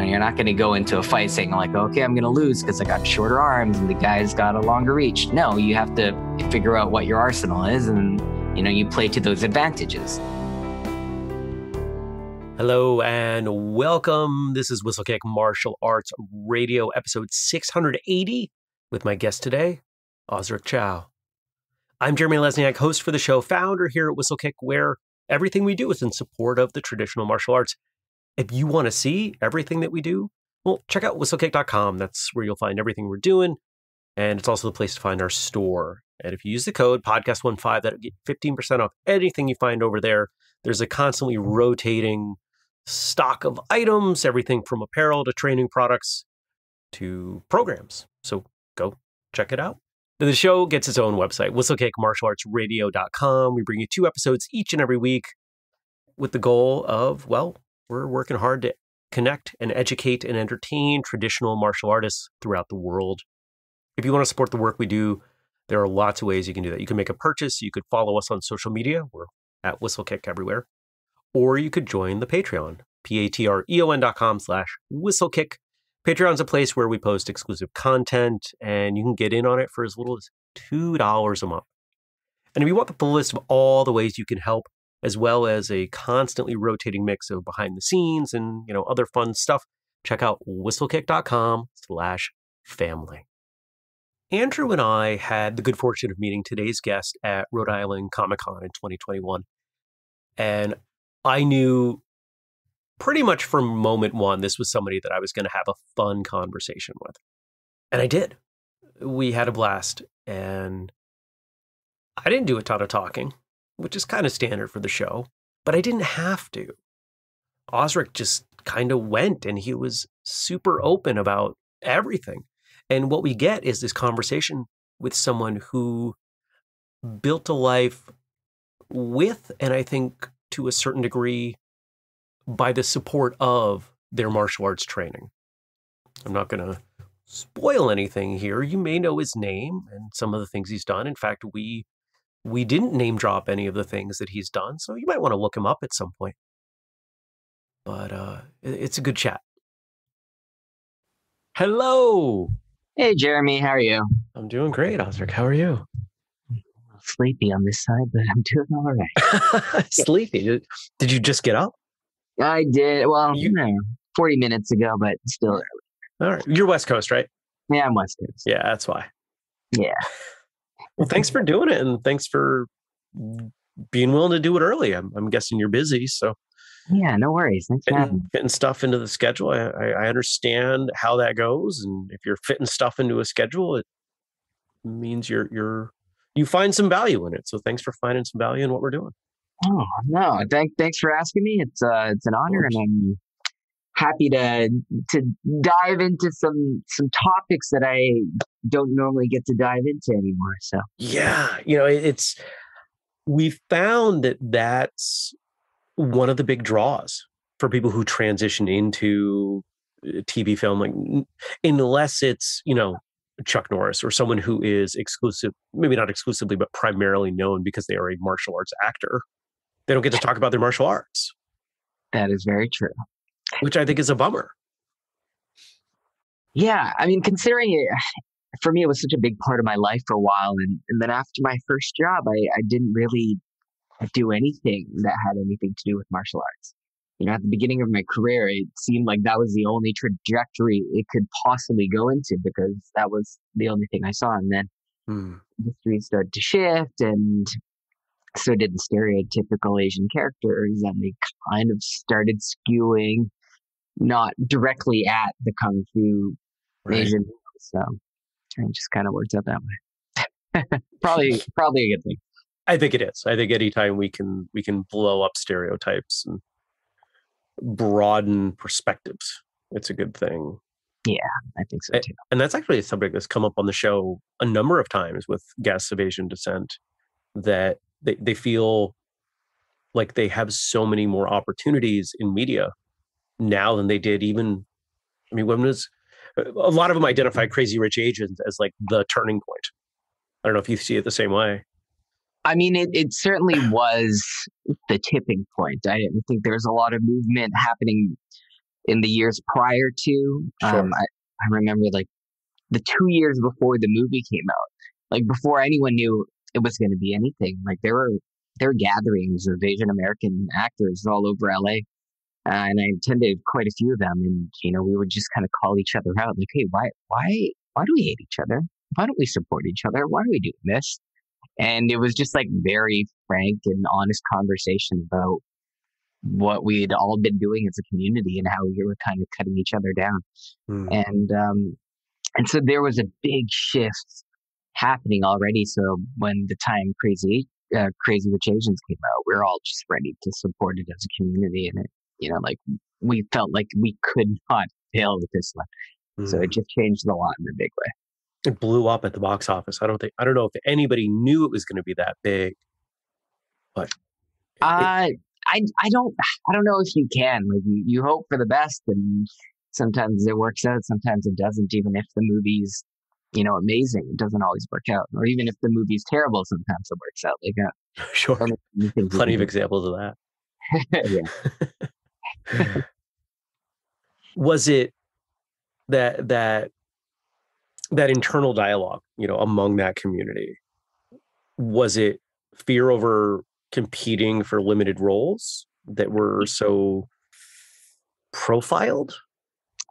know, you're not going to go into a fight saying like, okay, I'm going to lose because I got shorter arms and the guy's got a longer reach. No, you have to figure out what your arsenal is and, you know, you play to those advantages. Hello and welcome. This is Whistlekick Martial Arts Radio, episode 680, with my guest today, Osric Chau. I'm Jeremy Lesniak, host for the show, founder here at Whistlekick, where everything we do is in support of the traditional martial arts. If you want to see everything that we do, well, check out whistlekick.com. That's where you'll find everything we're doing. And it's also the place to find our store. And if you use the code podcast15, that'll get 15% off anything you find over there. There's a constantly rotating stock of items, everything from apparel to training products to programs. So go check it out. The show gets its own website, whistlekickmartialartsradio.com. We bring you two episodes each and every week with the goal of, well, we're working hard to connect and educate and entertain traditional martial artists throughout the world. If you want to support the work we do, there are lots of ways you can do that. You can make a purchase, you could follow us on social media, we're at Whistlekick everywhere, or you could join the Patreon, p-a-t-r-e-o-n dot com slash whistlekick. Patreon's a place where we post exclusive content, and you can get in on it for as little as $2 a month. And if you want the full list of all the ways you can help, as well as a constantly rotating mix of behind the scenes and you know other fun stuff, check out whistlekick.com slash family. Andrew and I had the good fortune of meeting today's guest at Rhode Island Comic Con in 2021. And I knew pretty much from moment one this was somebody that I was going to have a fun conversation with. And I did. We had a blast. And I didn't do a ton of talking which is kind of standard for the show, but I didn't have to. Osric just kind of went and he was super open about everything. And what we get is this conversation with someone who built a life with, and I think to a certain degree, by the support of their martial arts training. I'm not going to spoil anything here. You may know his name and some of the things he's done. In fact, we we didn't name drop any of the things that he's done, so you might want to look him up at some point. But uh, it's a good chat. Hello. Hey, Jeremy. How are you? I'm doing great, Osric. How are you? Sleepy on this side, but I'm doing all right. Sleepy? Did, you just get up? I did. Well, you... know, 40 minutes ago, but still early. All right. You're West Coast, right? Yeah, I'm West Coast. Yeah, that's why. Yeah. Well, thanks for doing it, and thanks for being willing to do it early. I'm, I'm guessing you're busy, so yeah, no worries. Thanks for getting, getting stuff into the schedule. I, I, I understand how that goes, and if you're fitting stuff into a schedule, it means you're you're you find some value in it. So thanks for finding some value in what we're doing. Oh no, thank, thanks for asking me. It's uh, it's an honor, and I'm happy to to dive into some some topics that I don't normally get to dive into anymore. So yeah, you know, it's we found that that's one of the big draws for people who transition into uh, TV film, like unless it's you know Chuck Norris or someone who is exclusive, maybe not exclusively, but primarily known because they are a martial arts actor. They don't get to talk about their martial arts. That is very true which I think is a bummer. Yeah, I mean, considering it, for me, it was such a big part of my life for a while, and, and then after my first job, I, I didn't really do anything that had anything to do with martial arts. You know, at the beginning of my career, it seemed like that was the only trajectory it could possibly go into because that was the only thing I saw. And then hmm. history started to shift, and so did the stereotypical Asian characters, and they kind of started skewing not directly at the kung fu right. Asian. So it just kind of works out that way. probably, probably a good thing. I think it is. I think anytime we can we can blow up stereotypes and broaden perspectives, it's a good thing. Yeah, I think so too. And that's actually a subject that's come up on the show a number of times with guests of Asian descent that they, they feel like they have so many more opportunities in media now than they did even i mean when was a lot of them identify crazy rich asians as like the turning point i don't know if you see it the same way i mean it, it certainly was the tipping point i think there's a lot of movement happening in the years prior to. Sure. Um, I, I remember like the two years before the movie came out, like before anyone knew it was going to be anything. Like there were there were gatherings of Asian American actors all over LA, uh, and I attended quite a few of them. And you know, we would just kind of call each other out, like, "Hey, why why why do we hate each other? Why don't we support each other? Why are we doing this?" And it was just like very frank and honest conversation about what we had all been doing as a community and how we were kind of cutting each other down. Mm. And um, and so there was a big shift happening already. So when the time Crazy uh, Crazy Rich Asians came out, we are all just ready to support it as a community, and it, you know, like we felt like we could not fail with this one. So Mm. it just changed a lot in a big way. it blew up at the box office. I don't think I don't know if anybody knew it was going to be that big, but it- Uh, I I don't I don't know if you can. Like you, you hope for the best, and sometimes it works out, sometimes it doesn't. Even if the movie's you know amazing, it doesn't always work out. Or even if the movie's terrible, sometimes it works out. Like uh, sure, so many things you plenty of examples of that. yeah. Was it that that that internal dialogue, you know, among that community? Was it fear over competing for limited roles that were mm. so profiled?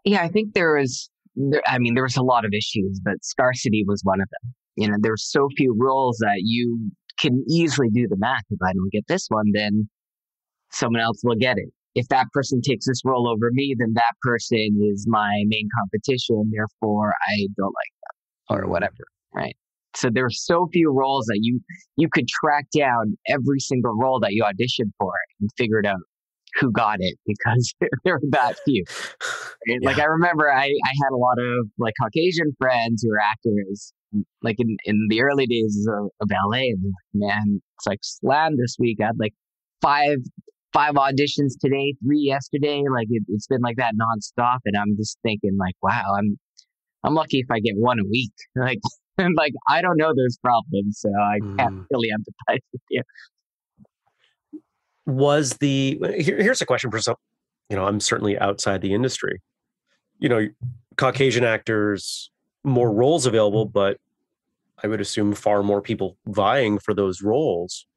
Yeah, I think there was. There, I mean, there was a lot of issues, but scarcity was one of them. You know, there's so few roles that you can easily do the math. If I don't get this one, then someone else will get it. If that person takes this role over me, then that person is my main competition. Therefore, I don't like them or mm-hmm. whatever. Right. So there were so few roles that you you could track down every single role that you auditioned for and figured out who got it because there were that few. Right? Like I remember I, I had a lot of like Caucasian friends who were actors mm, like in, in the early days of, of LA and man, it's like slam this week. I had like five five auditions today, three yesterday. Like it, it's been like that nonstop. And I'm just thinking like, wow, I'm I'm lucky if I get one a week. Like and like I don't know those problems, so I can't Mm. really empathize with you. was the here, here's a question for some you know i'm certainly outside the industry you know caucasian actors more roles available but i would assume far more people vying for those roles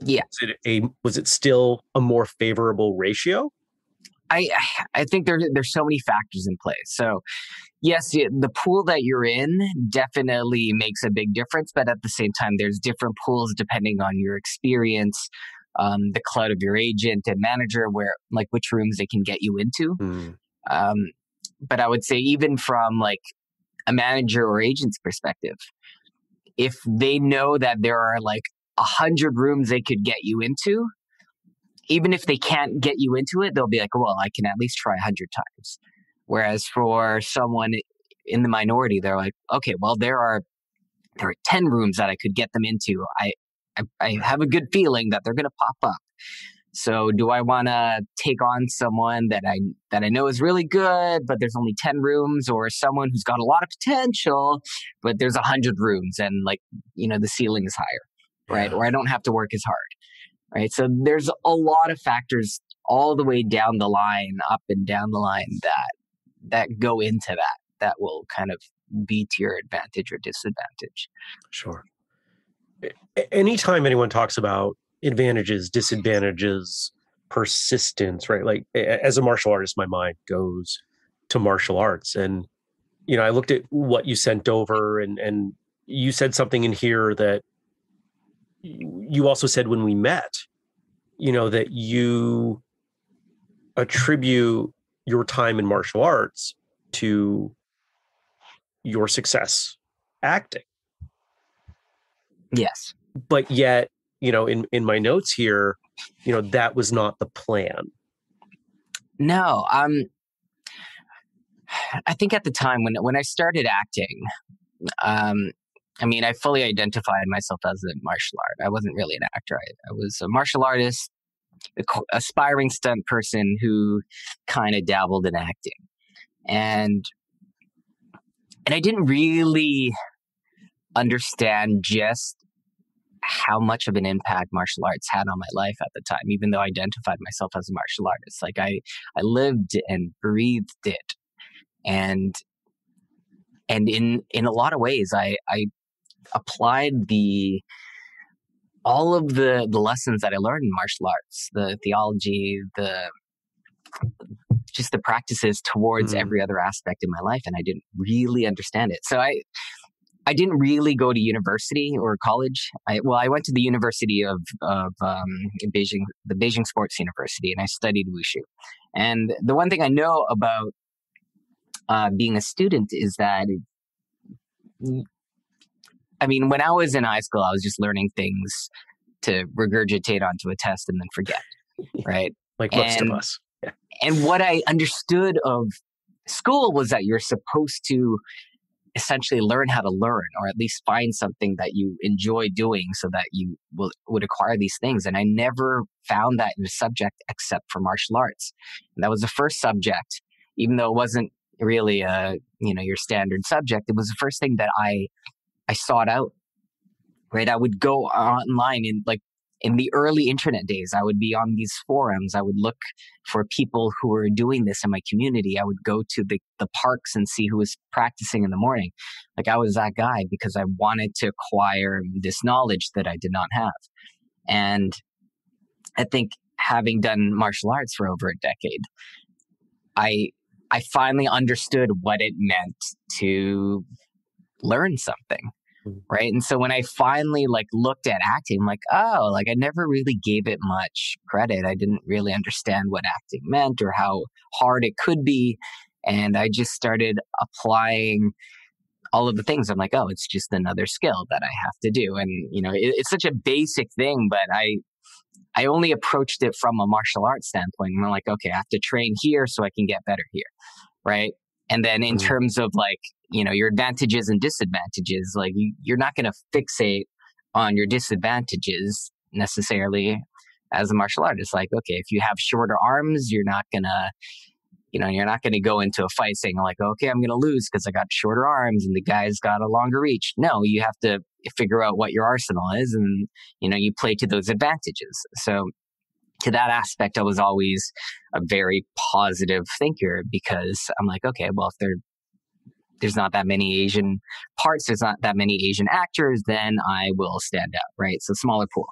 Yeah. was it a was it still a more favorable ratio I I think there's there's so many factors in play. So yes, the pool that you're in definitely makes a big difference, but at the same time, there's different pools depending on your experience, um, the clout of your agent and manager, where like which rooms they can get you into. Mm, Um, but I would say even from like a manager or agent's perspective, if they know that there are like a hundred rooms they could get you into, even if they can't get you into it, they'll be like, well, I can at least try a hundred times. Whereas for someone in the minority, they're like, okay, well, there are there are ten rooms that I could get them into. I I, I have a good feeling that they're going to pop up. So do I want to take on someone that I that I know is really good, but there's only ten rooms, or someone who's got a lot of potential, but there's a hundred rooms and like you know the ceiling is higher, right? yeah. Or I don't have to work as hard, right? So there's a lot of factors all the way down the line, up and down the line that that go into that that will kind of be to your advantage or disadvantage. Sure. Anytime anyone talks about advantages, disadvantages, persistence, right? Like as a martial artist, my mind goes to martial arts. And, you know, I looked at what you sent over and and you said something in here that you also said when we met, you know, that you attribute your time in martial arts to your success acting Yes. but yet you know in in my notes here you know that was not the plan No, um, I think at the time when when I started acting, um, I mean, I fully identified myself as a martial art. I wasn't really an actor. I, I was a martial artist, a co- aspiring stunt person who kind of dabbled in acting, and and I didn't really understand just how much of an impact martial arts had on my life at the time, even though I identified myself as a martial artist. Like I, I lived and breathed it. And, and in, in a lot of ways, I, I applied the, all of the, the lessons that I learned in martial arts, the theology, the, just the practices towards mm. every other aspect of my life. And I didn't really understand it. So I, I didn't really go to university or college. I, well, I went to the University of, of um, Beijing, the Beijing Sports University, and I studied wushu. And the one thing I know about uh, being a student is that, I mean, when I was in high school, I was just learning things to regurgitate onto a test and then forget, right? like most and, of us. Yeah. And what I understood of school was that you're supposed to essentially learn how to learn or at least find something that you enjoy doing so that you will would acquire these things and i never found that in a subject except for martial arts and that was the first subject even though it wasn't really a you know your standard subject it was the first thing that i i sought out right i would go online and like in the early internet days, I would be on these forums. I would look for people who were doing this in my community. I would go to the, the parks and see who was practicing in the morning. Like I was that guy because I wanted to acquire this knowledge that I did not have. And I think having done martial arts for over a decade, I I finally understood what it meant to learn something Mm. right? And so when i finally like looked at acting like oh like i never really gave it much credit. I didn't really understand what acting meant or how hard it could be. And i just started applying all of the things. I'm like oh it's just another skill that i have to do. And you know it, it's such a basic thing but i i only approached it from a martial arts standpoint. And i'm like okay i have to train here so i can get better here right and then in mm. terms of like you know your advantages and disadvantages like you, you're not going to fixate on your disadvantages necessarily as a martial artist. Like okay if you have shorter arms you're not going to you know you're not going to go into a fight saying like okay i'm going to lose because i got shorter arms and the guy's got a longer reach. No you have to figure out what your arsenal is and you know you play to those advantages. So to that aspect i was always a very positive thinker because i'm like okay well if they're there's not that many Asian parts, there's not that many Asian actors, then I will stand out, right? So smaller pool.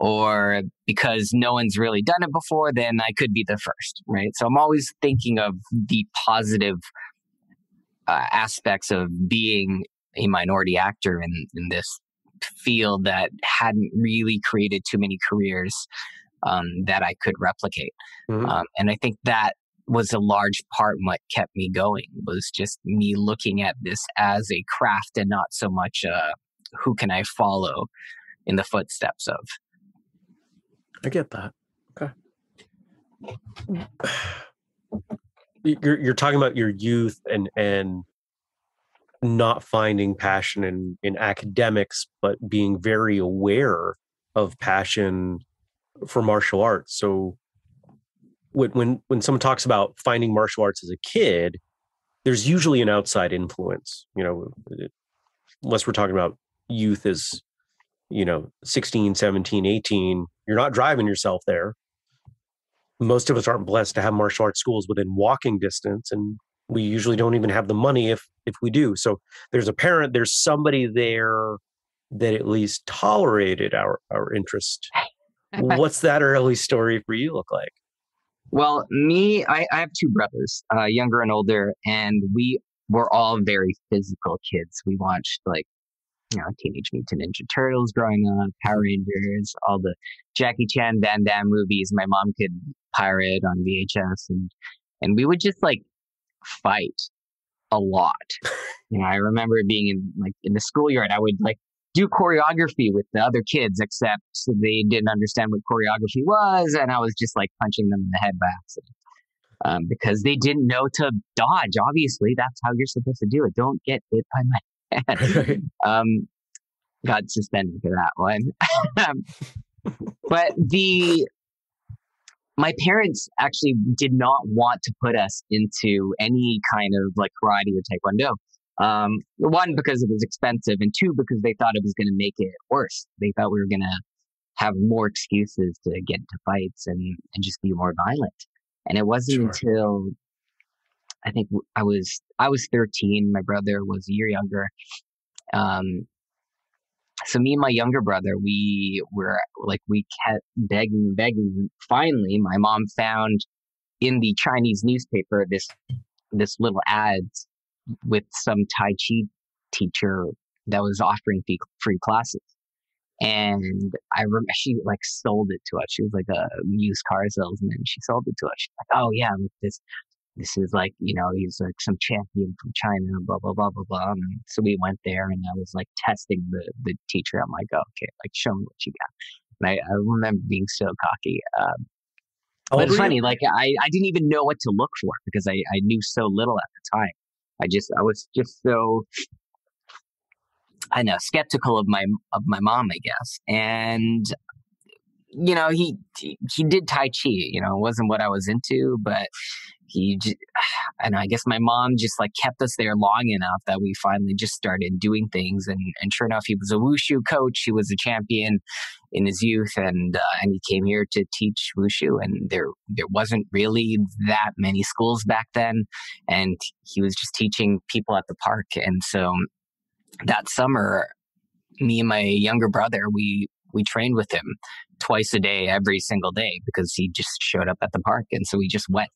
Or because no one's really done it before, then I could be the first, right? So I'm always thinking of the positive uh, aspects of being a minority actor in, in this field that hadn't really created too many careers um, that I could replicate. Mm-hmm. Um, and I think that was a large part what kept me going was just me looking at this as a craft and not so much uh, who can I follow in the footsteps of. I get that. Okay. You're you're talking about your youth and and not finding passion in in academics, but being very aware of passion for martial arts. So when when when someone talks about finding martial arts as a kid, there's usually an outside influence. You know, unless we're talking about youth as you know 16 17 18 you're not driving yourself there most of us aren't blessed to have martial arts schools within walking distance and we usually don't even have the money if if we do so there's a parent there's somebody there that at least tolerated our our interest what's that early story for you look like well, me, I, I have two brothers, uh, younger and older, and we were all very physical kids. We watched like, you know, Teenage Mutant Ninja Turtles growing up, Power Rangers, all the Jackie Chan, Van Damme movies. My mom could pirate on VHS, and and we would just like fight a lot. you know, I remember being in like in the schoolyard. I would like do choreography with the other kids, except they didn't understand what choreography was, and I was just like punching them in the head by accident. Um, because they didn't know to dodge. Obviously, that's how you're supposed to do it. Don't get hit by my head. um, got suspended for that one. Um, but the my parents actually did not want to put us into any kind of like karate or taekwondo Um, one because it was expensive, and two because they thought it was going to make it worse. They thought we were going to have more excuses to get into fights and and just be more violent. And it wasn't sure. until I think I was I was 13. My brother was a year younger. Um, so me and my younger brother, we were like we kept begging, begging. Finally, my mom found in the Chinese newspaper this this little ad with some Tai Chi teacher that was offering free, free classes. And I remember she like sold it to us. She was like a used car salesman. She sold it to us. She's like, oh yeah, this this is like you know he's like some champion from China. Blah blah blah blah blah. And so we went there, and I was like testing the the teacher. I'm like, oh, okay, like show me what you got. And I, I remember being so cocky. Um, but it's funny, like I, I didn't even know what to look for because I, I knew so little at the time. I just I was just so I know skeptical of my of my mom, I guess, and you know he he did tai chi. You know, it wasn't what I was into, but he and I guess my mom just like kept us there long enough that we finally just started doing things and and sure enough he was a wushu coach he was a champion in his youth and uh, and he came here to teach wushu and there there wasn't really that many schools back then and he was just teaching people at the park and so that summer me and my younger brother we we trained with him twice a day every single day because he just showed up at the park and so we just went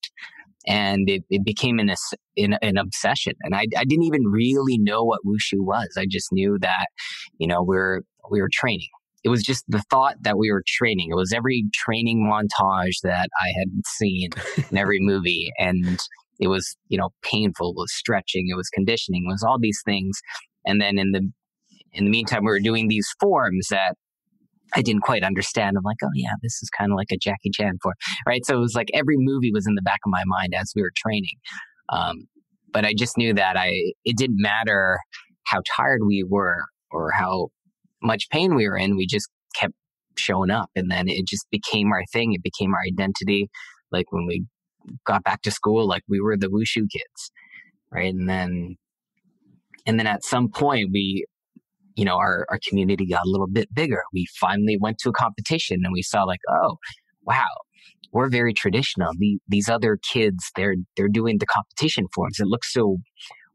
and it, it became an, an, an obsession. And I, I didn't even really know what wushu was. I just knew that, you know, we are we were training. It was just the thought that we were training. It was every training montage that I had seen in every movie. And it was, you know, painful. It was stretching. It was conditioning. It was all these things. And then in the, in the meantime, we were doing these forms that I didn't quite understand. I'm like, oh yeah, this is kind of like a Jackie Chan for right. So it was like every movie was in the back of my mind as we were training. Um, but I just knew that I it didn't matter how tired we were or how much pain we were in. We just kept showing up, and then it just became our thing. It became our identity. Like when we got back to school, like we were the wushu kids, right? And then and then at some point we you know, our, our community got a little bit bigger. We finally went to a competition and we saw like, oh, wow, we're very traditional. The, these other kids, they're, they're doing the competition forms. It looks so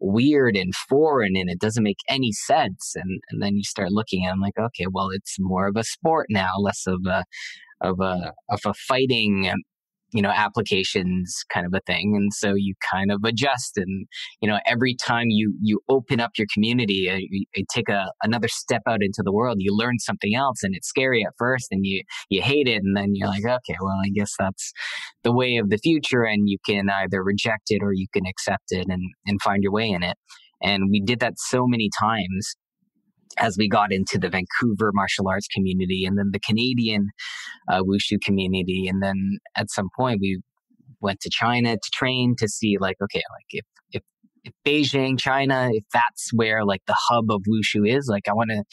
weird and foreign and it doesn't make any sense. And, and then you start looking at them like, okay, well, it's more of a sport now, less of a, of a, of a fighting you know applications kind of a thing and so you kind of adjust and you know every time you you open up your community uh, you, you, take a another step out into the world you learn something else and it's scary at first and you you hate it and then you're like okay well i guess that's the way of the future and you can either reject it or you can accept it and and find your way in it. And we did that so many times as we got into the Vancouver martial arts community and then the Canadian uh, wushu community. And then at some point we went to China to train to see like, okay, like if, if, if Beijing, China, if that's where like the hub of wushu is, like I want to,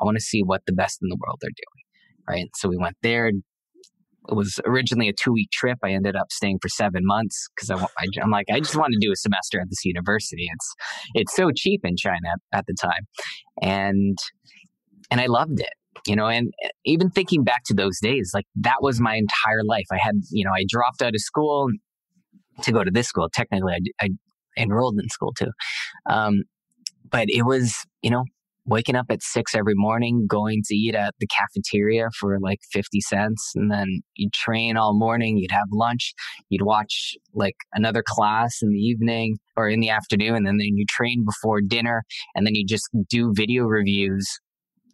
I want to see what the best in the world are doing. Right. So we went there, it was originally a two week trip. I ended up staying for seven months because I, am like, I just want to do a semester at this university. It's, it's so cheap in China at the time. And, and I loved it, you know, and even thinking back to those days, like that was my entire life. I had, you know, I dropped out of school to go to this school. Technically, I, I enrolled in school too. Um, but it was, you know, waking up at six every morning, going to eat at the cafeteria for like 50 cents. And then you'd train all morning, you'd have lunch, you'd watch like another class in the evening or in the afternoon. And then you train before dinner. And then you just do video reviews,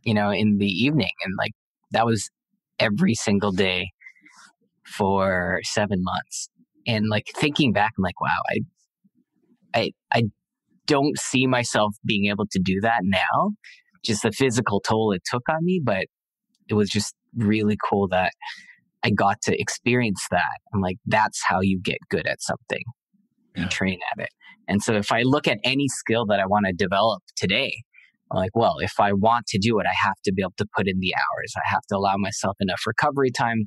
you know, in the evening. And like that was every single day for seven months. And like thinking back, I'm like, wow, I, I, I don't see myself being able to do that now. Just the physical toll it took on me, but it was just really cool that I got to experience that. I'm like, that's how you get good at something. Yeah. You train at it. And so if I look at any skill that I want to develop today, I'm like, well, if I want to do it, I have to be able to put in the hours. I have to allow myself enough recovery time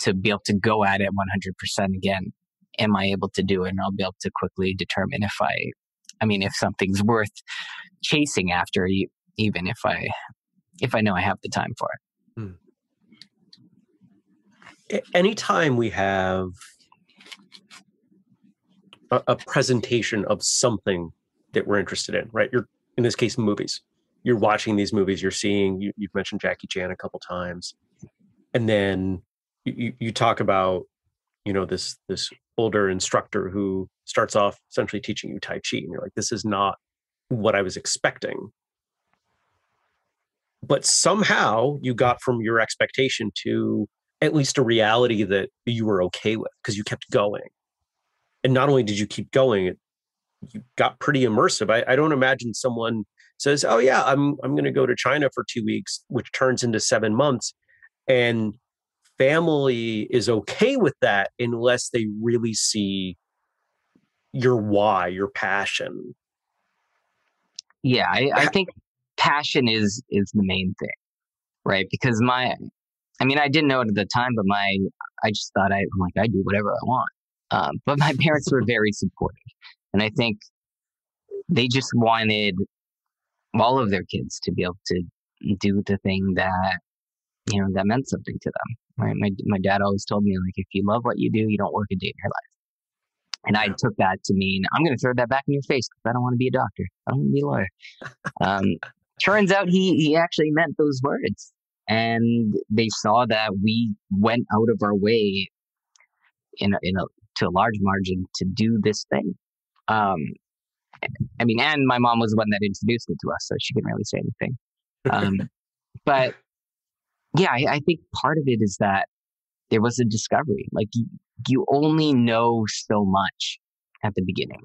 to be able to go at it 100% again. Am I able to do it? And I'll be able to quickly determine if I I mean, if something's worth chasing after, even if I if I know I have the time for it. Hmm anytime we have a, a, presentation of something that we're interested in, right? You're in this case movies. You're watching these movies. You're seeing. You, have mentioned Jackie Chan a couple times, and then you, you talk about you know this this older instructor who starts off essentially teaching you Tai Chi, and you're like, this is not what I was expecting. But somehow you got from your expectation to at least a reality that you were okay with because you kept going. And not only did you keep going, you got pretty immersive. I, I don't imagine someone says, "Oh yeah, I'm I'm going to go to China for two weeks," which turns into seven months, and family is okay with that unless they really see your why, your passion. Yeah, I, I think passion is is the main thing, right? Because my I mean, I didn't know it at the time, but my, I just thought I, am like, I do whatever I want. Um, but my parents were very supportive. And I think they just wanted all of their kids to be able to do the thing that, you know, that meant something to them. Right. My, my dad always told me, like, if you love what you do, you don't work a day in your life. And I took that to mean I'm going to throw that back in your face because I don't want to be a doctor. I don't want to be a lawyer. Um, turns out he he actually meant those words and they saw that we went out of our way in a, in a to a large margin to do this thing. Um, I mean, and my mom was the one that introduced it to us, so she couldn't really say anything. Um, but yeah, I, I, think part of it is that there was a discovery. Like you, you only know so much at the beginning,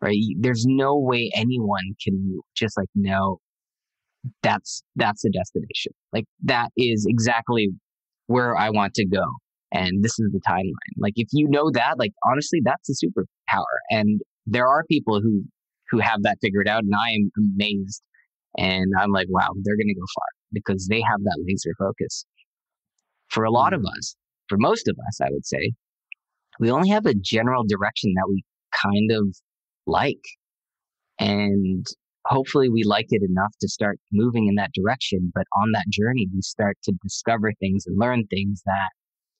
right? There's no way anyone can just like know that's that's the destination. Like that is exactly where I want to go. And this is the timeline. Like if you know that, like honestly, that's a superpower. And there are people who who have that figured out, and I am amazed. And I'm like, wow, they're gonna go far because they have that laser focus. For a lot of mm. us, for most of us, I would say, we only have a general direction that we kind of like. And hopefully we like it enough to start moving in that direction. But on that journey, we start to discover things and learn things that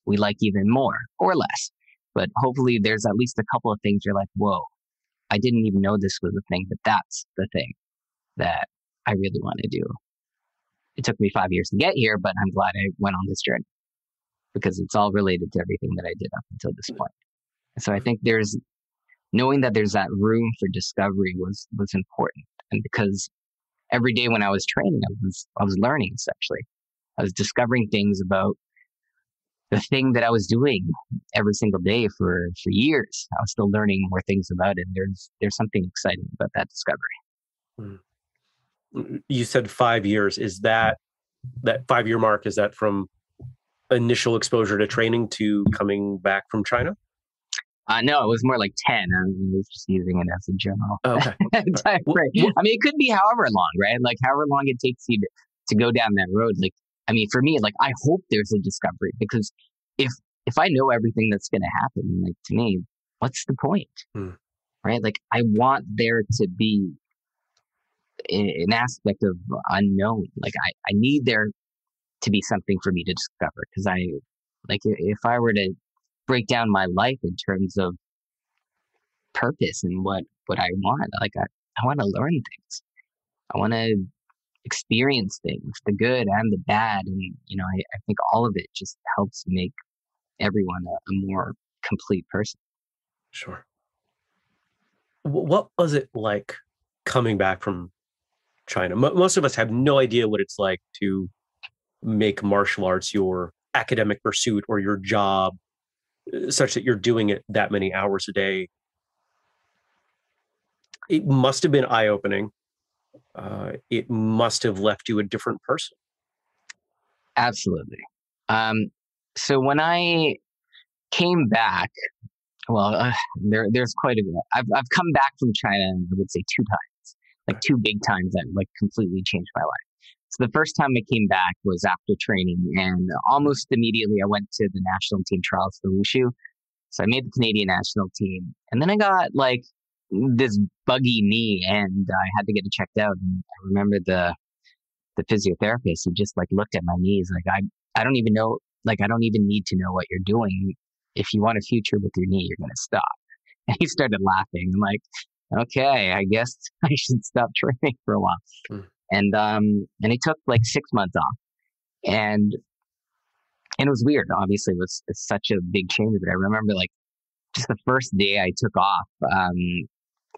we like even more or less. But hopefully there's at least a couple of things you're like, whoa, I didn't even know this was a thing, but that's the thing that I really want to do. It took me five years to get here, but I'm glad I went on this journey because it's all related to everything that I did up until this point. So I think there's knowing that there's that room for discovery was was important and because every day when I was training, I was I was learning essentially. I was discovering things about the thing that I was doing every single day for for years. I was still learning more things about it. There's there's something exciting about that discovery. Hmm. You said five years. Is that that five year mark? Is that from initial exposure to training to coming back from China? Uh, no, it was more like 10. I was just using it as a general oh, okay. time frame. I mean, it could be however long, right? Like however long it takes you to, to go down that road. Like, I mean, for me, like, I hope there's a discovery because if, if I know everything that's going to happen, like to me, what's the point? Hmm. Right? Like, I want there to be an aspect of unknown. Like, I, I need there to be something for me to discover because I, like, if I were to break down my life in terms of purpose and what what I want. Like I, I want to learn things. I want to experience things, the good and the bad, and you know, I, I think all of it just helps make everyone a, a more complete person. Sure. What was it like coming back from China? Most of us have no idea what it's like to make martial arts your academic pursuit or your job such that you're doing it that many hours a day. It must have been eye opening. Uh, it must have left you a different person. Absolutely. Um, so when I came back, well, uh, there, there's quite a bit. I've, I've come back from China, I would say two times, like two big times that like completely changed my life. So the first time I came back was after training, and almost immediately I went to the national team trials for Wushu. So I made the Canadian national team, and then I got like this buggy knee and I had to get it checked out. And I remember the the physiotherapist, who just like looked at my knees like I I don't even know like I don't even need to know what you're doing. If you want a future with your knee, you're gonna stop. And he started laughing. I'm like, okay, I guess I should stop training for a while. Hmm. And um and he took like six months off. And and it was weird. Obviously, it was such a big change. But I remember like just the first day I took off. Um,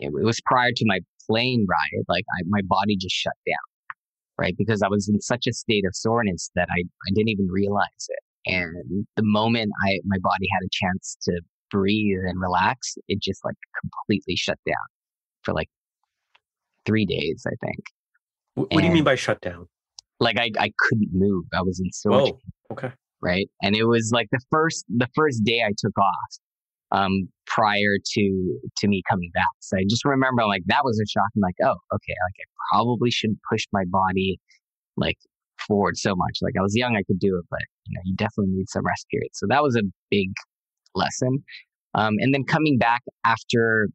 it, it was prior to my plane ride. Like I, my body just shut down right? Because I was in such a state of soreness that I, I didn't even realize it. And the moment I my body had a chance to breathe and relax, it just like completely shut down for like three days, I think. What, what do you mean by shut down? Like I, I couldn't move. I was in so much pain, okay. Right. And it was like the first the first day I took off, um, prior to to me coming back. So I just remember like that was a shock. I'm like, oh, okay, like I probably shouldn't push my body like forward so much. Like I was young, I could do it, but you know, you definitely need some rest periods. So that was a big lesson. Um, and then coming back after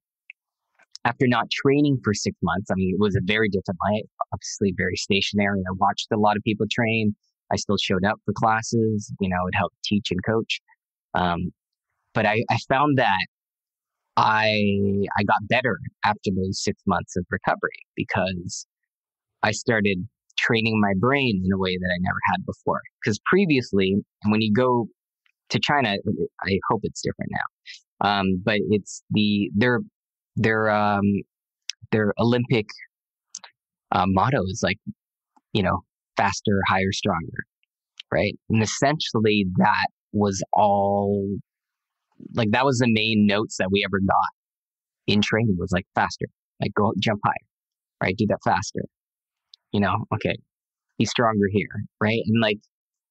after not training for six months, I mean, it was a very different life. Obviously, very stationary. I watched a lot of people train. I still showed up for classes. You know, it helped teach and coach. Um, but I, I found that I I got better after those six months of recovery because I started training my brain in a way that I never had before. Because previously, when you go to China, I hope it's different now. Um, but it's the their their um, their Olympic uh, motto is like, you know, faster, higher, stronger, right? And essentially, that was all like that was the main notes that we ever got in training was like faster, like go jump higher, right? Do that faster. You know, okay, be stronger here, right? And like,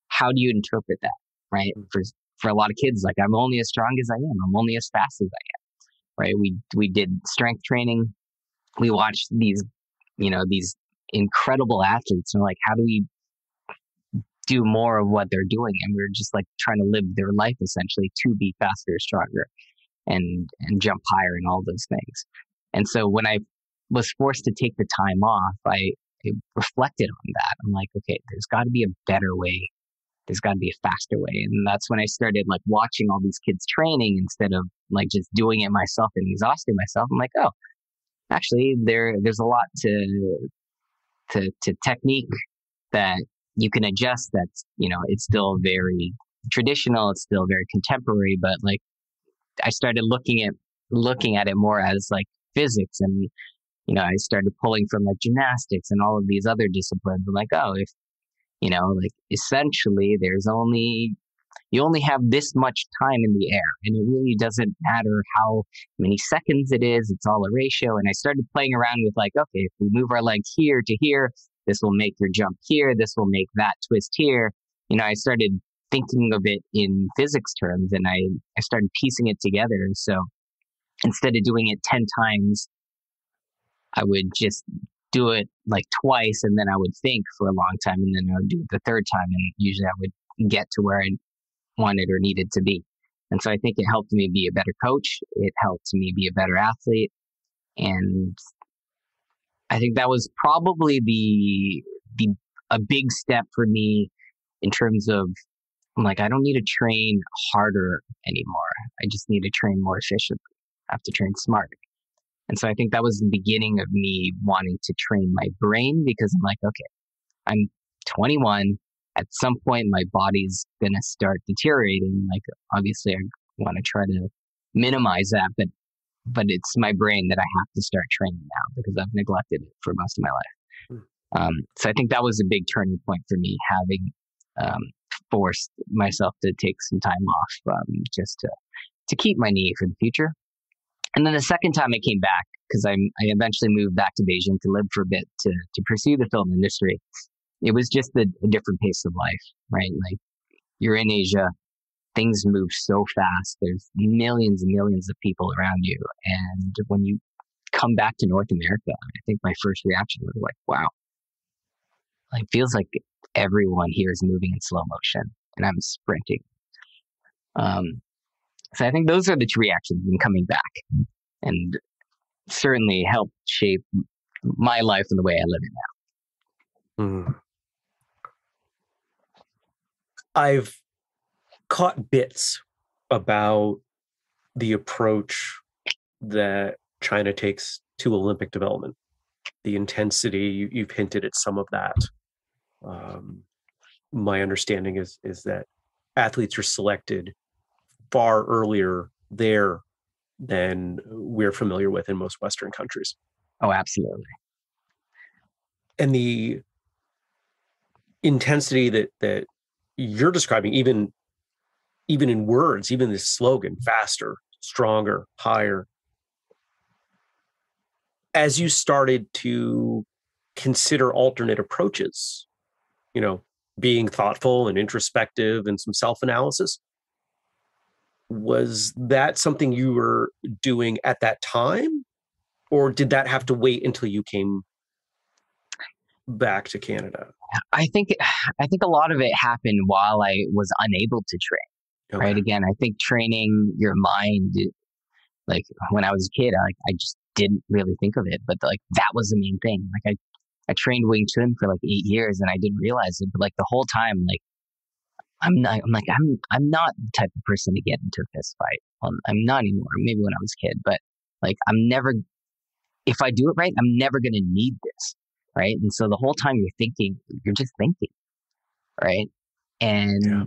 how do you interpret that, right? For for a lot of kids, like I'm only as strong as I am. I'm only as fast as I am, right? We we did strength training. We watched these, you know, these incredible athletes, and like, how do we do more of what they're doing and we are just like trying to live their life essentially to be faster stronger and and jump higher and all those things and so when i was forced to take the time off i, I reflected on that i'm like okay there's got to be a better way there's got to be a faster way and that's when i started like watching all these kids training instead of like just doing it myself and exhausting myself i'm like oh actually there there's a lot to to to technique that you can adjust that, you know, it's still very traditional, it's still very contemporary, but like I started looking at looking at it more as like physics and you know, I started pulling from like gymnastics and all of these other disciplines. I'm like, oh, if you know, like essentially there's only you only have this much time in the air and it really doesn't matter how many seconds it is it's all a ratio and i started playing around with like okay if we move our leg here to here this will make your jump here. This will make that twist here. You know, I started thinking of it in physics terms and I, I started piecing it together. So instead of doing it 10 times, I would just do it like twice and then I would think for a long time and then I would do it the third time and usually I would get to where I wanted or needed to be. And so I think it helped me be a better coach. It helped me be a better athlete. And I think that was probably the the a big step for me in terms of I'm like I don't need to train harder anymore. I just need to train more efficiently. I have to train smarter. And so I think that was the beginning of me wanting to train my brain because I'm like, okay, I'm 21. At some point, my body's going to start deteriorating. Like, obviously, I want to try to minimize that, but but it's my brain that I have to start training now because I've neglected it for most of my life. Hmm. Um, so I think that was a big turning point for me, having um, forced myself to take some time off um, just to to keep my knee for the future. And then the second time I came back, because I eventually moved back to Beijing to live for a bit to to pursue the film industry. It was just a, a different pace of life, right? Like you're in Asia, things move so fast. There's millions and millions of people around you. And when you come back to North America, I think my first reaction was like, wow. Like feels like everyone here is moving in slow motion and I'm sprinting. Um, so I think those are the two reactions in coming back. And certainly helped shape my life and the way I live it now. Mm. I've caught bits about the approach that China takes to Olympic development, the intensity. You, have hinted at some of that. Um, my understanding is is that athletes are selected far earlier there than we're familiar with in most Western countries. Oh, absolutely. And the intensity that that you're describing, even even in words, even this slogan, faster, stronger, higher. As you started to consider alternate approaches, you know, being thoughtful and introspective and some self analysis, was that something you were doing at that time? Or did that have to wait until you came back to Canada? I think I think a lot of it happened while I was unable to train. Okay. Right. Again, I think training your mind, like when I was a kid, I I just didn't really think of it, but like that was the main thing. Like I I trained Wing Chun for like eight years and I didn't realize it, but like the whole time, like I'm not. I'm like I'm. I'm not the type of person to get into a fist fight. Well, I'm not anymore. Maybe when I was a kid, but like I'm never. If I do it right, I'm never gonna need this, right? And so the whole time you're thinking, you're just thinking, right? And yeah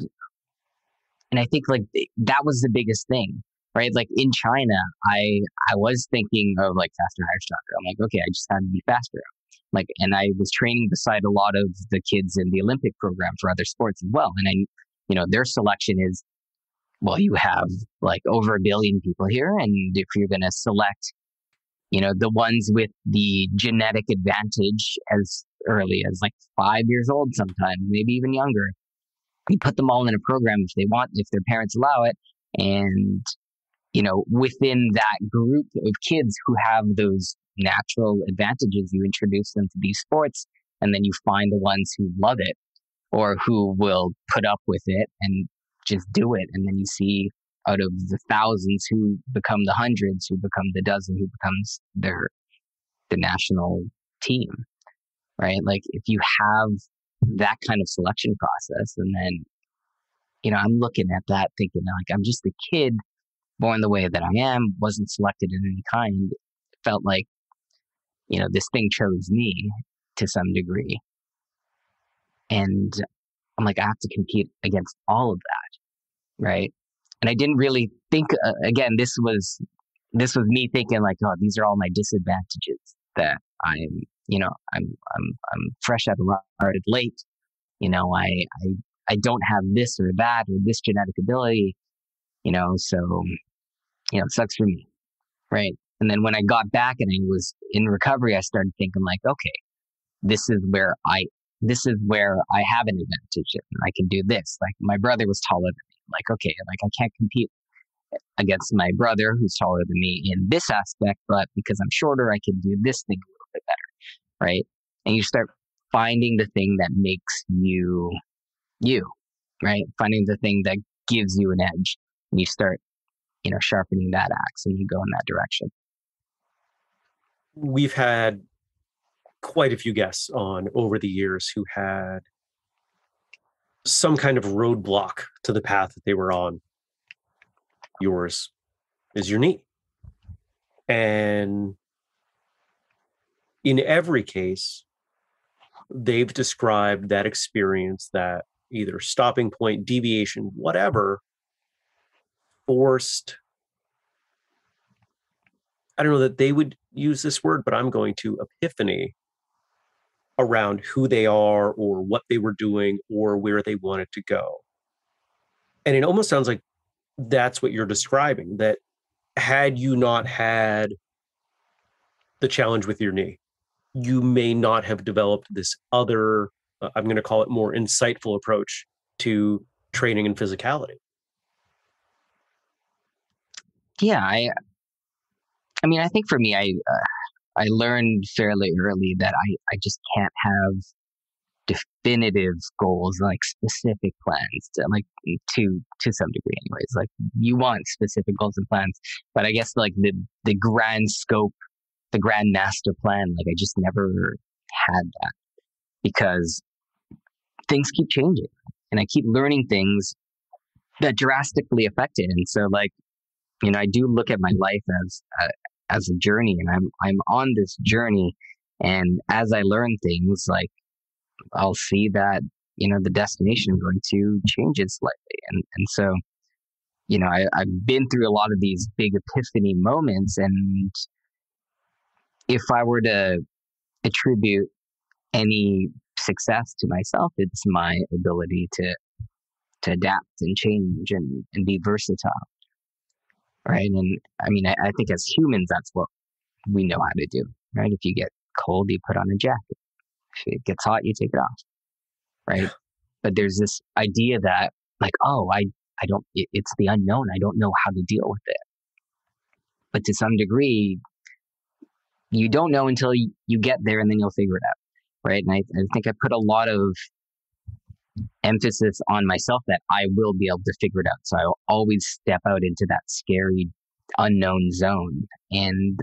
and I think like that was the biggest thing, right? Like in China, I I was thinking of like faster, higher, stronger. I'm like, okay, I just gotta be faster. Like, and I was training beside a lot of the kids in the Olympic program for other sports as well. And I, you know, their selection is, well, you have like over a billion people here, and if you're gonna select, you know, the ones with the genetic advantage as early as like five years old, sometimes maybe even younger, you put them all in a program if they want, if their parents allow it. And, you know, within that group of kids who have those natural advantages, you introduce them to these sports and then you find the ones who love it or who will put up with it and just do it. And then you see out of the thousands who become the hundreds, who become the dozen, who becomes their, the national team, right? Like if you have that kind of selection process. And then, you know, I'm looking at that thinking like I'm just a kid born the way that I am, wasn't selected in any kind. Felt like, you know, this thing chose me to some degree. And I'm like, I have to compete against all of that. Right. And I didn't really think, uh, again, this was, this was me thinking like, oh, these are all my disadvantages that I'm you know, I'm I'm I'm fresh out of started late. You know, I I I don't have this or that or this genetic ability. You know, so you know, it sucks for me, right? And then when I got back and I was in recovery, I started thinking like, okay, this is where I this is where I have an advantage I can do this. Like my brother was taller than me. Like, okay, like I can't compete against my brother who's taller than me in this aspect, but because I'm shorter, I can do this thing a little bit better right? And you start finding the thing that makes you you, right? Finding the thing that gives you an edge. And you start, you know, sharpening that axe and you go in that direction. We've had quite a few guests on over the years who had some kind of roadblock to the path that they were on. Yours is your knee. And in every case, they've described that experience, that either stopping point, deviation, whatever, forced. I don't know that they would use this word, but I'm going to epiphany around who they are or what they were doing or where they wanted to go. And it almost sounds like that's what you're describing that had you not had the challenge with your knee, you may not have developed this other, uh, I'm going to call it more insightful approach to training and physicality. Yeah, I, I mean, I think for me, I, uh, I learned fairly early that I, I just can't have definitive goals like specific plans to like to to some degree anyways like you want specific goals and plans but i guess like the the grand scope the grand master plan. Like I just never had that because things keep changing and I keep learning things that drastically affect it. And so like, you know, I do look at my life as a, as a journey and I'm, I'm on this journey. And as I learn things, like I'll see that, you know, the destination is going to change it slightly. And, and so, you know, I, I've been through a lot of these big epiphany moments and if I were to attribute any success to myself, it's my ability to to adapt and change and, and be versatile. Right. And I mean, I, I think as humans, that's what we know how to do. Right. If you get cold, you put on a jacket. If it gets hot, you take it off. Right. But there's this idea that, like, oh, I, I don't, it, it's the unknown. I don't know how to deal with it. But to some degree, you don't know until you, you get there and then you'll figure it out right? And I, I think I put a lot of emphasis on myself that I will be able to figure it out. So I'll always step out into that scary unknown zone and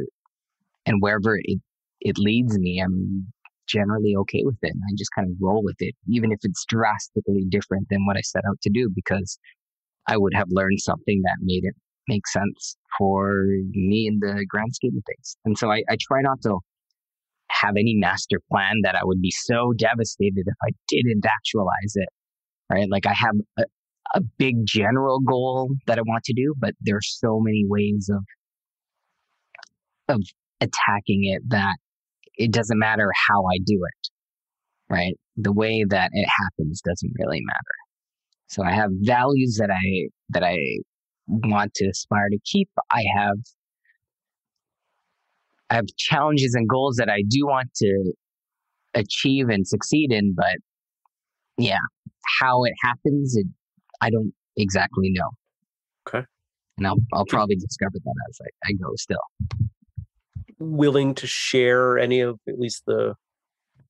and wherever it it leads me, I'm generally okay with it. And I just kind of roll with it, even if it's drastically different than what I set out to do, because I would have learned something that made it make sense for me in the grand scheme of things. And so I, I try not to have any master plan that I would be so devastated if I didn't actualize it. Right. Like I have a, a big general goal that I want to do, but there's so many ways of, of attacking it that it doesn't matter how I do it. Right. The way that it happens doesn't really matter. So I have values that I, that I want to aspire to keep. I have I have challenges and goals that I do want to achieve and succeed in, but yeah, how it happens, it, I don't exactly know. Okay. And I'll, I'll probably discover that as I, I go still. Willing to share any of at least the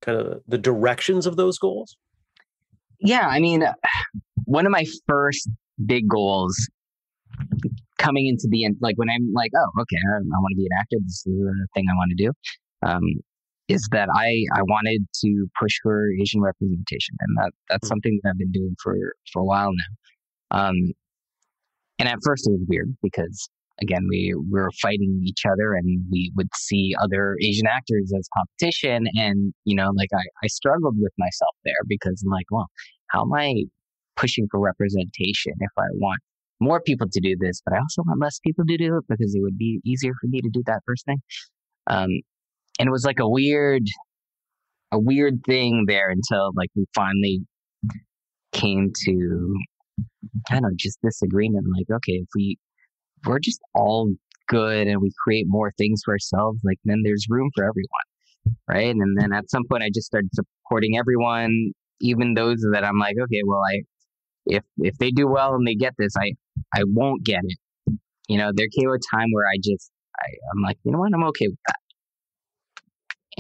kind of the directions of those goals? Yeah. I mean, uh, one of my first big goals coming into the end, like when I'm like, oh, okay, I, I want to be an actor. This is the thing I want to do. Um, is that I, I wanted to push for Asian representation, and that that's mm-hmm. something that I've been doing for for a while now. Um, and at first it was weird because again we, we were fighting each other, and we would see other Asian actors as competition, and you know, like I I struggled with myself there because I'm like, well, how am I pushing for representation if I want more people to do this, but I also want less people to do it because it would be easier for me to do that first thing. Um, and it was like a weird, a weird thing there until like we finally came to, I don't know, just this agreement. Like, okay, if we, we're just all good and we create more things for ourselves, like then there's room for everyone. Right. And then at some point I just started supporting everyone, even those that I'm like, okay, well, I, if if they do well and they get this, I I won't get it. You know, there came a time where I just I, I'm like, you know what, I'm okay with that.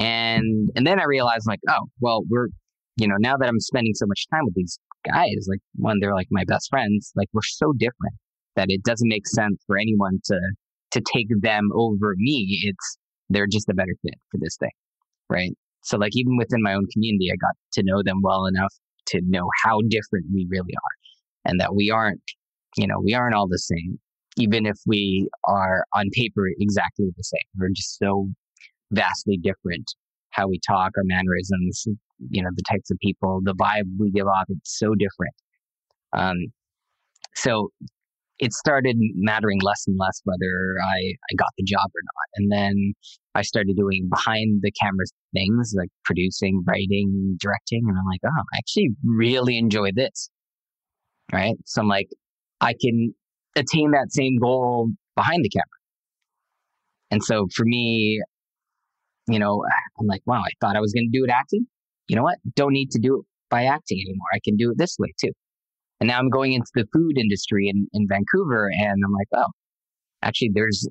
And and then I realized like, oh, well, we're you know, now that I'm spending so much time with these guys, like when they're like my best friends, like we're so different that it doesn't make sense for anyone to to take them over me. It's they're just a better fit for this thing. Right. So like even within my own community, I got to know them well enough to know how different we really are and that we aren't, you know, we aren't all the same, even if we are on paper exactly the same. We're just so vastly different how we talk, our mannerisms, you know, the types of people, the vibe we give off. It's so different. Um, so it started mattering less and less whether I, I got the job or not. And then I started doing behind the camera things like producing, writing, directing. And I'm like, oh, I actually really enjoy this. Right. So I'm like, I can attain that same goal behind the camera. And so for me, you know, I'm like, wow, I thought I was going to do it acting. You know what? Don't need to do it by acting anymore. I can do it this way too. And now I'm going into the food industry in, in Vancouver and I'm like, oh, actually there's,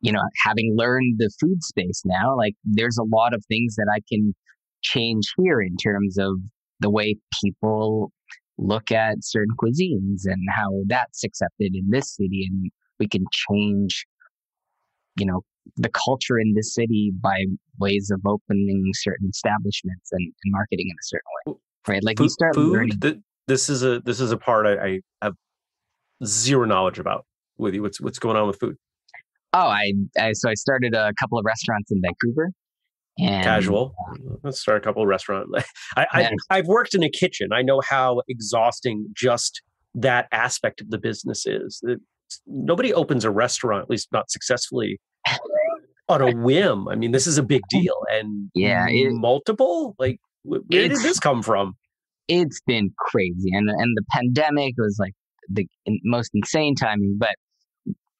you know, having learned the food space now, like there's a lot of things that I can change here in terms of the way people look at certain cuisines and how that's accepted in this city. And we can change, you know, the culture in this city by ways of opening certain establishments and, and marketing in a certain way. Right? Like food, you start food learning. th- this is a this is a part I, I have zero knowledge about with you. What's what's going on with food? Oh, I, I so I started a couple of restaurants in Vancouver. And Casual. Uh, Let's start a couple of restaurants. I, I. I've worked in a kitchen. I know how exhausting just that aspect of the business is. It- nobody opens a restaurant, at least not successfully, on a whim. I mean, this is a big deal, and Yeah, it- multiple. Like, where did this come from? it's been crazy and and the pandemic was like the most insane timing but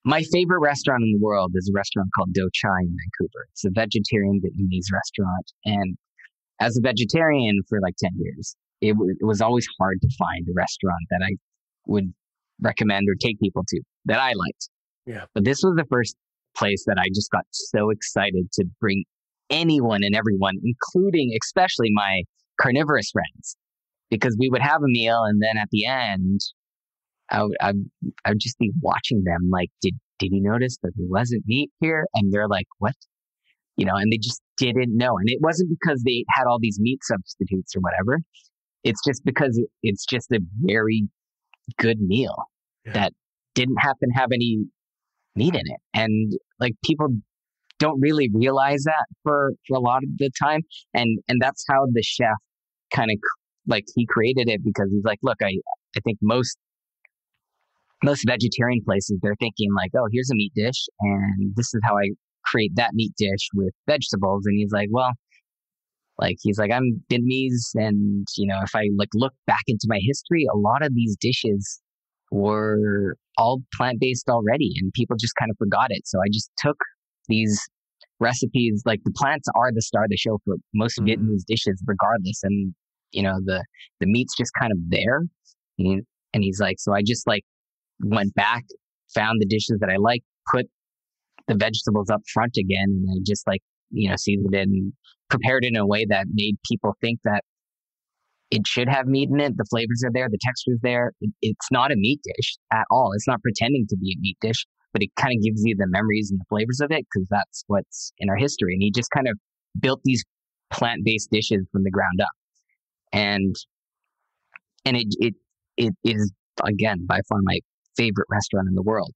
my favorite restaurant in the world is a restaurant called Do Chay in Vancouver. It's a vegetarian Vietnamese restaurant, and as a vegetarian for like ten years, it, w- it was always hard to find a restaurant that I would recommend or take people to that I liked. Yeah. But this was the first place that I just got so excited to bring anyone and everyone, including especially my carnivorous friends, because we would have a meal and then at the end, I would, I, I would just be watching them like, did, did you notice that there wasn't meat here? And they're like, what? You know, and they just didn't know. And it wasn't because they had all these meat substitutes or whatever. It's just because it's just a very good meal Yeah. that didn't happen to have any meat in it. And like people don't really realize that for, for a lot of the time. And, and that's how the chef kind of like he created it because he's like, look, I, I think most most vegetarian places they're thinking like, oh, here's a meat dish, and this is how I create that meat dish with vegetables. And he's like, well, like he's like, I'm Vietnamese, and you know, if I like look back into my history, a lot of these dishes were all plant based already, and people just kind of forgot it. So I just took these recipes, like the plants are the star of the show for most Mhm. Vietnamese dishes, regardless, and you know, the the meat's just kind of there. And, and he's like, so I just like went back, found the dishes that I like, put the vegetables up front again, and I just like, you know, seasoned it and prepared it in a way that made people think that it should have meat in it. The flavors are there, the texture's there. It, it's not a meat dish at all. It's not pretending to be a meat dish, but it kind of gives you the memories and the flavors of it because that's what's in our history. And he just kind of built these plant based dishes from the ground up. And and it it it is again by far my favorite restaurant in the world.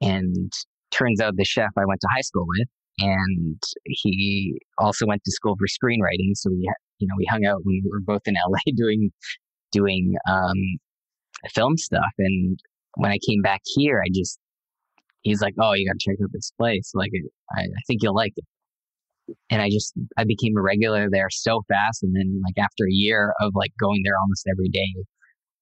And turns out the chef I went to high school with, and he also went to school for screenwriting. So we, you know, we hung out when we were both in LA doing doing um, film stuff. And when I came back here, I just he's like, "Oh, you got to check out this place. Like, I, I think you'll like it." And I just I became a regular there so fast. And then like after a year of like going there almost every day,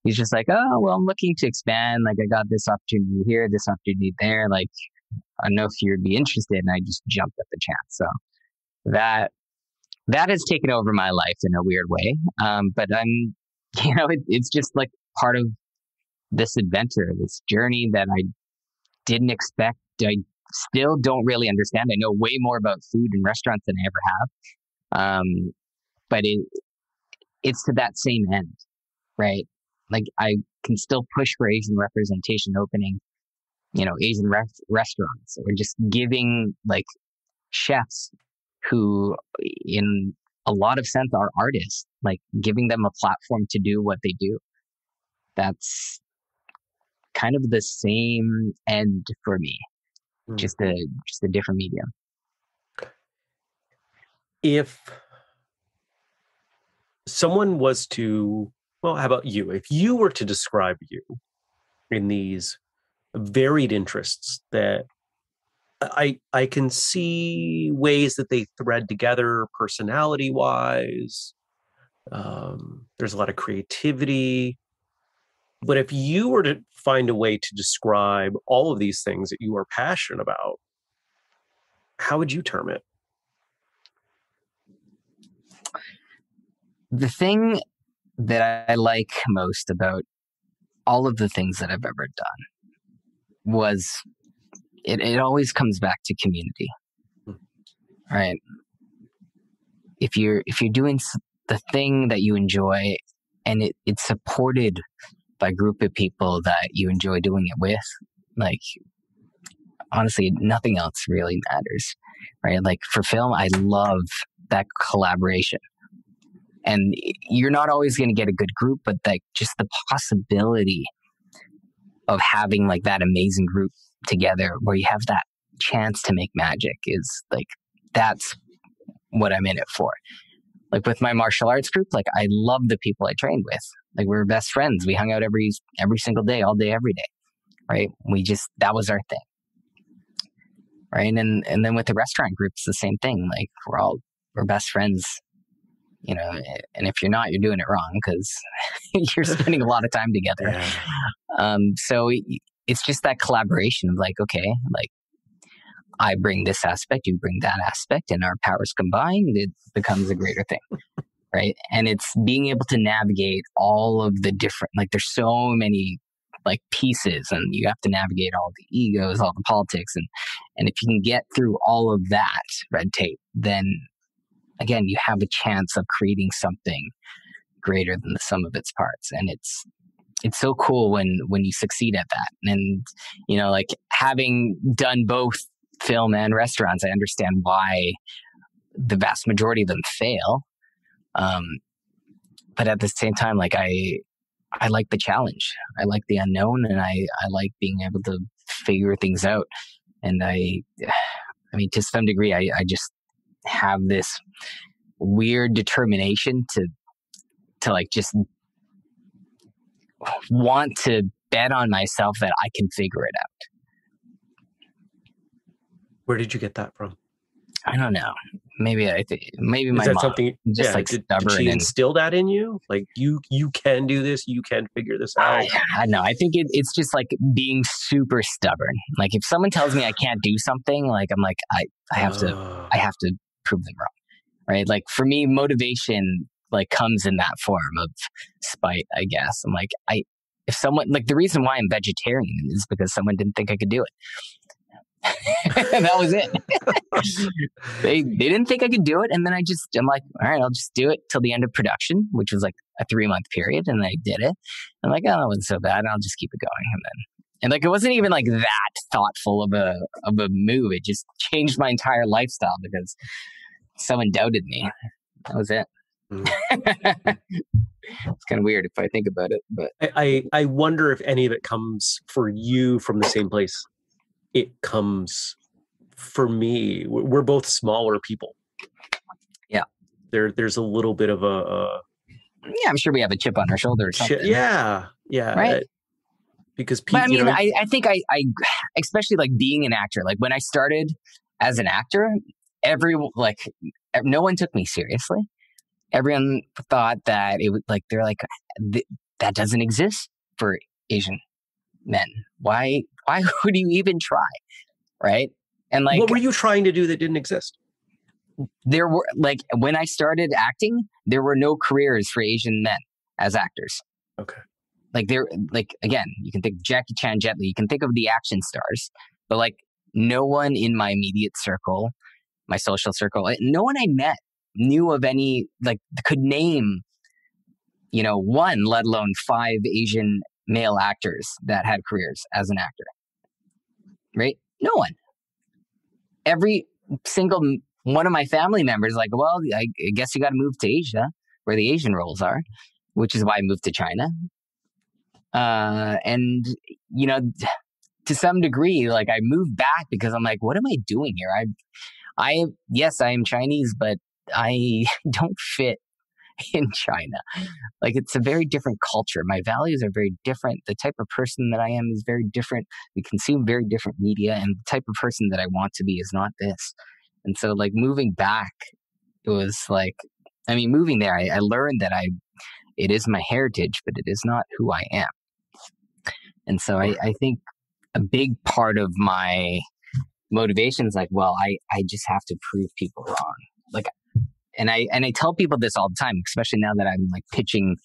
he's just like, oh, well, I'm looking to expand. Like, I got this opportunity here, this opportunity there. Like, I know if you'd be interested. And I just jumped at the chance. So that that has taken over my life in a weird way. Um, but I'm, you know, it, it's just like part of this adventure, this journey that I didn't expect. I still don't really understand. I know way more about food and restaurants than I ever have. Um, but it it's to that same end, right? Like I can still push for Asian representation opening, you know, Asian ref- restaurants or just giving like chefs who in a lot of sense are artists, like giving them a platform to do what they do. That's kind of the same end for me, Mm. just a just a different medium. if someone was to well how about you? If you were to describe you in these varied interests that i i can see ways that they thread together personality wise um, there's a lot of creativity. But if you were to find a way to describe all of these things that you are passionate about how would you term it? The thing that I like most about all of the things that I've ever done was it, it always comes back to community. Hmm. Right? If you're if you're doing the thing that you enjoy and it, it's supported by a group of people that you enjoy doing it with, like honestly, nothing else really matters, right? Like for film, I love that collaboration. And you're not always going to get a good group, but like just the possibility of having like that amazing group together where you have that chance to make magic is like that's what I'm in it for. Like with my martial arts group, like I love the people I trained with. Like we were best friends. We hung out every every single day, all day, every day. Right? We just that was our thing. Right? And and then with the restaurant group, it's the same thing. Like we're all we're best friends. You know, and if you're not, you're doing it wrong because you're spending a lot of time together. Yeah. Um, so it's just that collaboration of like, okay, like I bring this aspect, you bring that aspect, and our powers combined, it becomes a greater thing. right. And it's being able to navigate all of the different, like, there's so many like pieces and you have to navigate all the egos all the politics and and if you can get through all of that red tape then again you have a chance of creating something greater than the sum of its parts and it's it's so cool when when you succeed at that and you know like having done both film and restaurants, I understand why the vast majority of them fail. Um, but at the same time, like I, I like the challenge. I like the unknown, and I I like being able to figure things out. And I, I mean, to some degree, I I just have this weird determination to to like just want to bet on myself that I can figure it out. Where did you get that from? I don't know. Maybe I think maybe my mom something just yeah, like did, stubborn did she and instill that in you? Like you you can do this, you can figure this out. I, I know. I think it, it's just like being super stubborn. Like if someone tells me I can't do something, like I'm like I I have to Oh. I have to prove them wrong. Right? Like for me motivation like comes in that form of spite, I guess. I'm like I if someone like the reason why I'm vegetarian is because someone didn't think I could do it. that was it. they they didn't think I could do it, and then I just I'm like, all right, I'll just do it till the end of production, which was like a three month period, and I did it. I'm like, oh, that wasn't so bad. I'll just keep it going, and then and like it wasn't even like that thoughtful of a of a move. It just changed my entire lifestyle because someone doubted me. That was it. Mm. it's kind of weird if I think about it, but I, I I wonder if any of it comes for you from the same place. It comes for me. We're both smaller people. Yeah. There there's a little bit of a, a yeah, I'm sure we have a chip on our shoulder or something. shit. Yeah, yeah. Right. uh, because people, I mean, you know, I, I think I, I, especially like being an actor, like when I started as an actor, every, like, no one took me seriously. Everyone thought that it was like, they're like, that doesn't exist for Asian men. Why, why would you even try? Right. And like, what were you trying to do that didn't exist? there were, like, when I started acting, there were no careers for Asian men as actors. Okay. Like there, like again, you can think Jackie Chan, Jet Li, you can think of the action stars, but like no one in my immediate circle, my social circle. No one I met knew of any like could name, you know, one, let alone five Asian male actors that had careers as an actor. Right? No one. Every single one of my family members, like, well, I, guess you got to move to Asia where the Asian roles are, which is why I moved to China uh, and you know to some degree like i moved back because i'm like what am i doing here i i yes i am chinese but i don't fit in china. Like it's a very different culture. My values are very different. The type of person that i am is very different. We consume very different media and the type of person that i want to be is not this. And so like moving back it was like i mean moving there i, I learned that i it is my heritage but it is not who i am. And so I, I think a big part of my motivation is like, well, I, I just have to prove people wrong. Like, and I and I tell people this all the time, especially now that I'm like pitching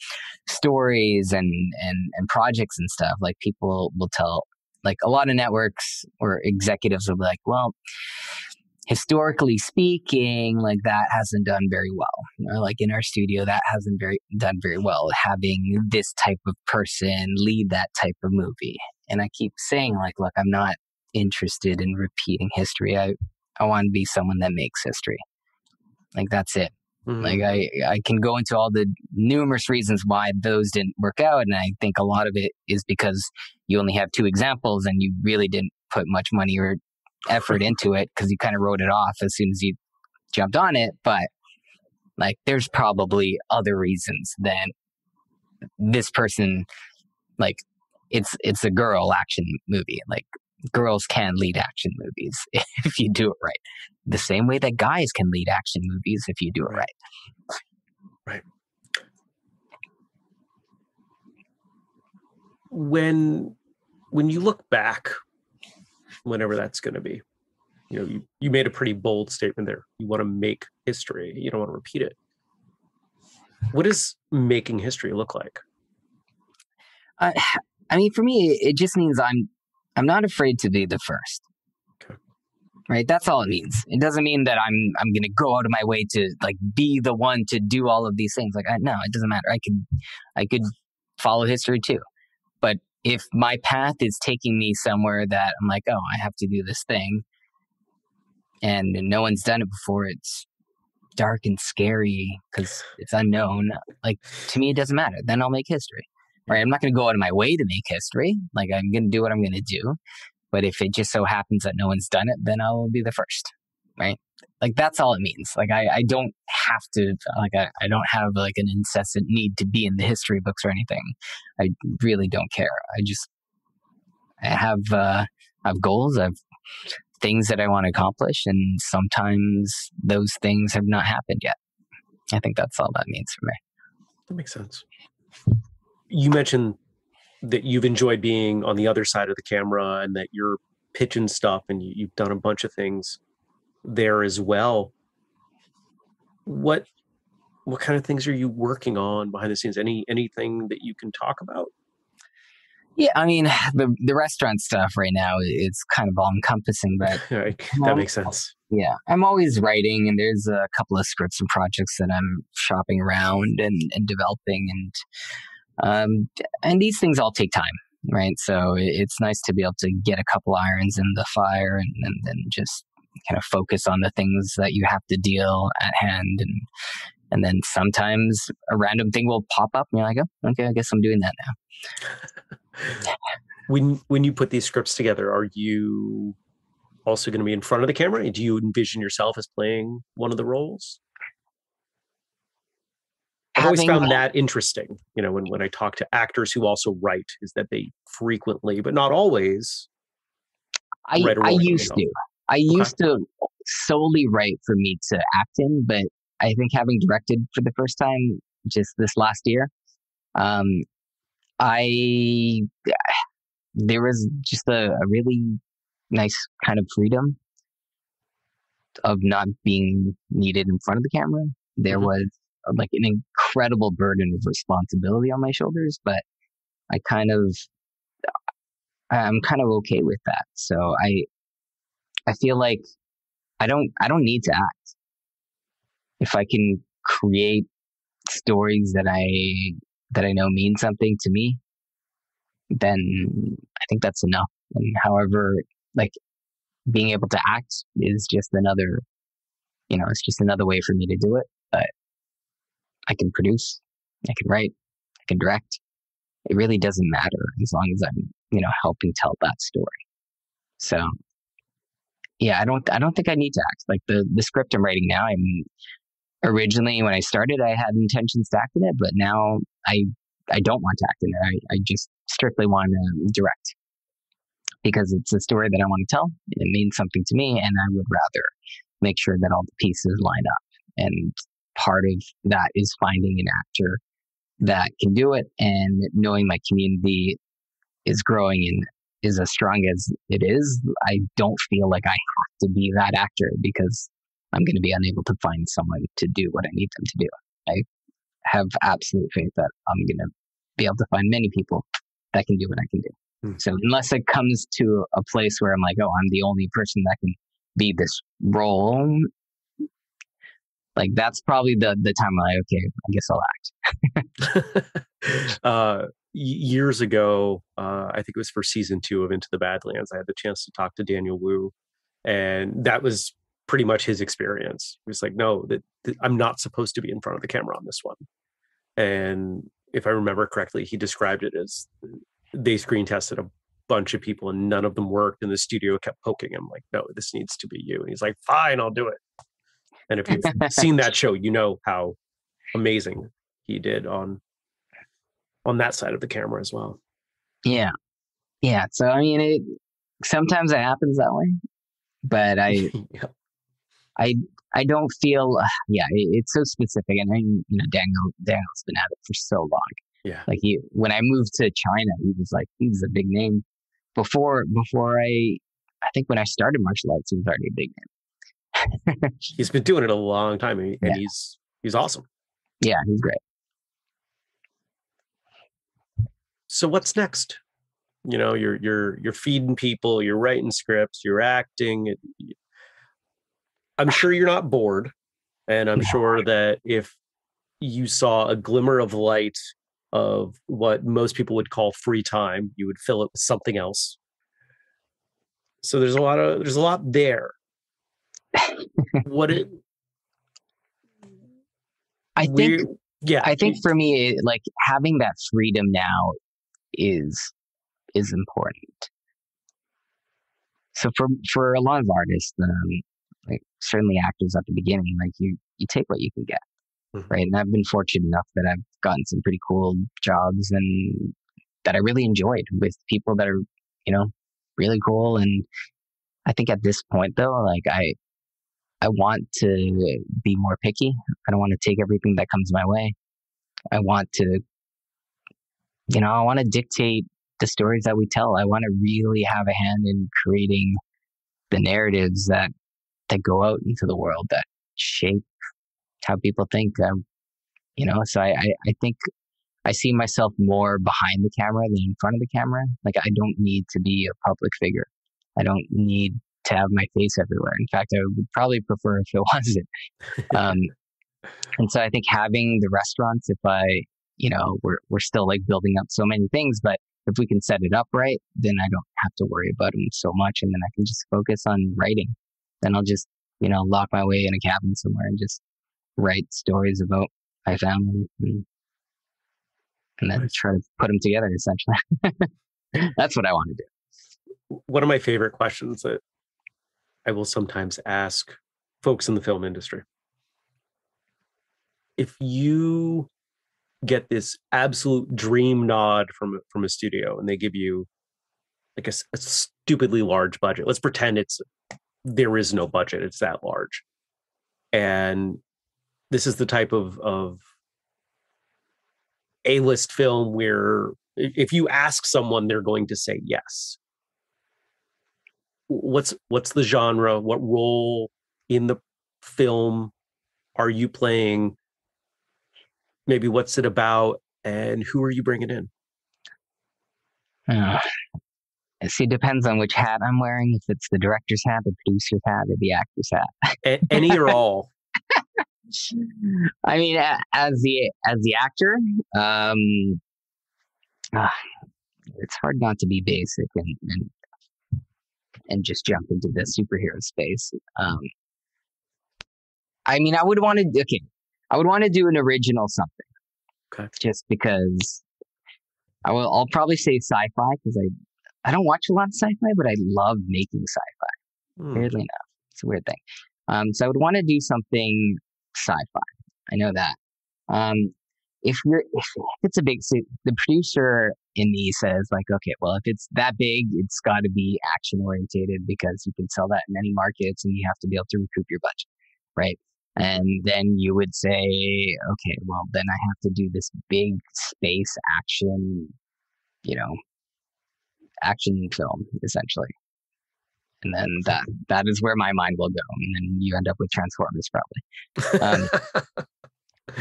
stories and and and projects and stuff. Like people will tell, like a lot of networks or executives will be like, well, historically speaking, like that hasn't done very well. Know, like in our studio, that hasn't very done very well. Having this type of person lead that type of movie, and I keep saying like, look, I'm not, interested in repeating history. I I want to be someone that makes history. Like that's it. Mm-hmm. Like I I can go into all the numerous reasons why those didn't work out, and I think a lot of it is because you only have two examples, and you really didn't put much money or effort into it because you kind of wrote it off as soon as you jumped on it. But like, there's probably other reasons than this person. Like, it's it's a girl action movie. Like, girls can lead action movies if you do it right. The same way that guys can lead action movies if you do it right. Right. When when you look back, whenever that's going to be, you know, you, you made a pretty bold statement there. You want to make history. You don't want to repeat it. What does making history look like? Uh, I mean, for me, it just means I'm I'm not afraid to be the first. Okay. Right? That's all it means. It doesn't mean that I'm I'm going to go out of my way to like be the one to do all of these things. Like I, no, it doesn't matter. I could I could follow history too. But if my path is taking me somewhere that I'm like, "Oh, I have to do this thing." And no one's done it before. It's dark and scary because it's unknown. Like to me, it doesn't matter. Then I'll make history right? I'm not going to go out of my way to make history. Like I'm going to do what I'm going to do. But if it just so happens that no one's done it, then I'll be the first, right? Like that's all it means. Like I, I don't have to, like I, I don't have like an incessant need to be in the history books or anything. I really don't care. I just, I have, uh, I have goals. I have things that I want to accomplish, and sometimes those things have not happened yet. I think that's all that means for me. That makes sense you mentioned that you've enjoyed being on the other side of the camera and that you're pitching stuff and you, have done a bunch of things there as well. What what kind of things are you working on behind the scenes? Any anything that you can talk about? Yeah, I mean the the restaurant stuff right now is kind of all encompassing, but that makes sense. Yeah, I'm always writing, and there's a couple of scripts and projects that I'm shopping around and, and developing, and um, and these things all take time, right? So it's nice to be able to get a couple irons in the fire and, and then just kind of focus on the things that you have to deal at hand and and then sometimes a random thing will pop up and you're like, oh, okay, I guess I'm doing that now. when when you put these scripts together, are you also going to be in front of the camera? Do you envision yourself as playing one of the roles? I've always found that interesting. You know, when, when I talk to actors who also write, is that they frequently, but not always, I, I used to. I okay. used to solely write for me to act in, but I think having directed for the first time just this last year, um, I there was just a, a really nice kind of freedom of not being needed in front of the camera. There mm-hmm. was like an incredible burden of responsibility on my shoulders, but I kind of I'm kind of okay with that. So I I feel like I don't I don't need to act. If I can create stories that I that I know mean something to me, then I think that's enough. And however, like being able to act is just another, you know, it's just another way for me to do it. But I can produce, I can write, I can direct. It really doesn't matter as long as I'm, you know, helping tell that story. So yeah, I don't I don't think I need to act. Like the the script I'm writing now, I'm originally when I started I had intentions to act in it, but now I I don't want to act in it. I, I just strictly want to direct because it's a story that I want to tell. It means something to me, and I would rather make sure that all the pieces line up. And part of that is finding an actor that can do it and knowing my community is growing and is as strong as it is, I don't feel like I have to be that actor because I'm going to be unable to find someone to do what I need them to do. I have absolute faith that I'm going to be able to find many people that can do what I can do. Hmm. So unless it comes to a place where I'm like, oh, I'm the only person that can be this role, like that's probably the the time I'm like, okay, I guess I'll act. uh, years ago, uh, I think it was for season two of Into the Badlands. I had the chance to talk to Daniel Wu, and that was pretty much his experience. He was like, "No, that, that I'm not supposed to be in front of the camera on this one." And if I remember correctly, he described it as they screen tested a bunch of people and none of them worked, and the studio kept poking him like, "No, this needs to be you." And he's like, "Fine, I'll do it." And if you've seen that show, you know how amazing he did on on that side of the camera as well. Yeah. Yeah. So I mean it sometimes it happens that way. But I yeah. I I don't feel uh, yeah, it, it's so specific and I you know Daniel Daniel's been at it for so long. Yeah. Like he when I moved to China, he was like he was a big name. Before before I I think when I started martial arts, he was already a big name. he's been doing it a long time and, yeah. he's he's awesome. Yeah, he's great. so what's next you know you're you're you're feeding people you're writing scripts you're acting i'm ah. sure you're not bored and i'm sure that if you saw a glimmer of light of what most people would call free time you would fill it with something else so there's a lot of there's a lot there what it i think yeah i think for me like having that freedom now is is important. So for for a lot of artists, um, like certainly actors at the beginning, like you you take what you can get, mm-hmm. right? And I've been fortunate enough that I've gotten some pretty cool jobs and that I really enjoyed with people that are you know really cool. And I think at this point though, like I I want to be more picky. I don't want to take everything that comes my way. I want to you know, I want to dictate the stories that we tell. I want to really have a hand in creating the narratives that that go out into the world that shape how people think. Um, you know, so I, I, I think I see myself more behind the camera than in front of the camera. Like I don't need to be a public figure. I don't need to have my face everywhere. In fact, I would probably prefer if it wasn't. Um, and so I think having the restaurants, if I you know, we're we're still like building up so many things, but if we can set it up right, then I don't have to worry about them so much, and then I can just focus on writing. Then I'll just you know lock my way in a cabin somewhere and just write stories about my family, and, and then try to put them together. Essentially, that's what I want to do. One of my favorite questions that I will sometimes ask folks in the film industry. If you get this absolute dream nod from from a studio and they give you like a, a, stupidly large budget let's pretend it's there is no budget it's that large and this is the type of of a-list film where if you ask someone they're going to say yes what's what's the genre what role in the film are you playing maybe what's it about and who are you bringing in? Uh, see, it depends on which hat I'm wearing. If it's the director's hat, the producer's hat, or the actor's hat. A- any or all. I mean, as the as the actor, um, uh, it's hard not to be basic and and, and just jump into the superhero space. Um, I mean, I would want to. Okay, I would want to do an original something. Okay. Just because I will, I'll probably say sci-fi because I, I don't watch a lot of sci-fi, but I love making sci-fi. Mm. Weirdly enough, it's a weird thing. Um, so I would want to do something sci-fi. I know that. Um, if you're, if it's a big, the producer in me says like, okay, well, if it's that big, it's got to be action orientated because you can sell that in many markets and you have to be able to recoup your budget, right? And then you would say, okay, well, then I have to do this big space action, you know, action film, essentially. And then that that is where my mind will go. And then you end up with Transformers, probably. Um,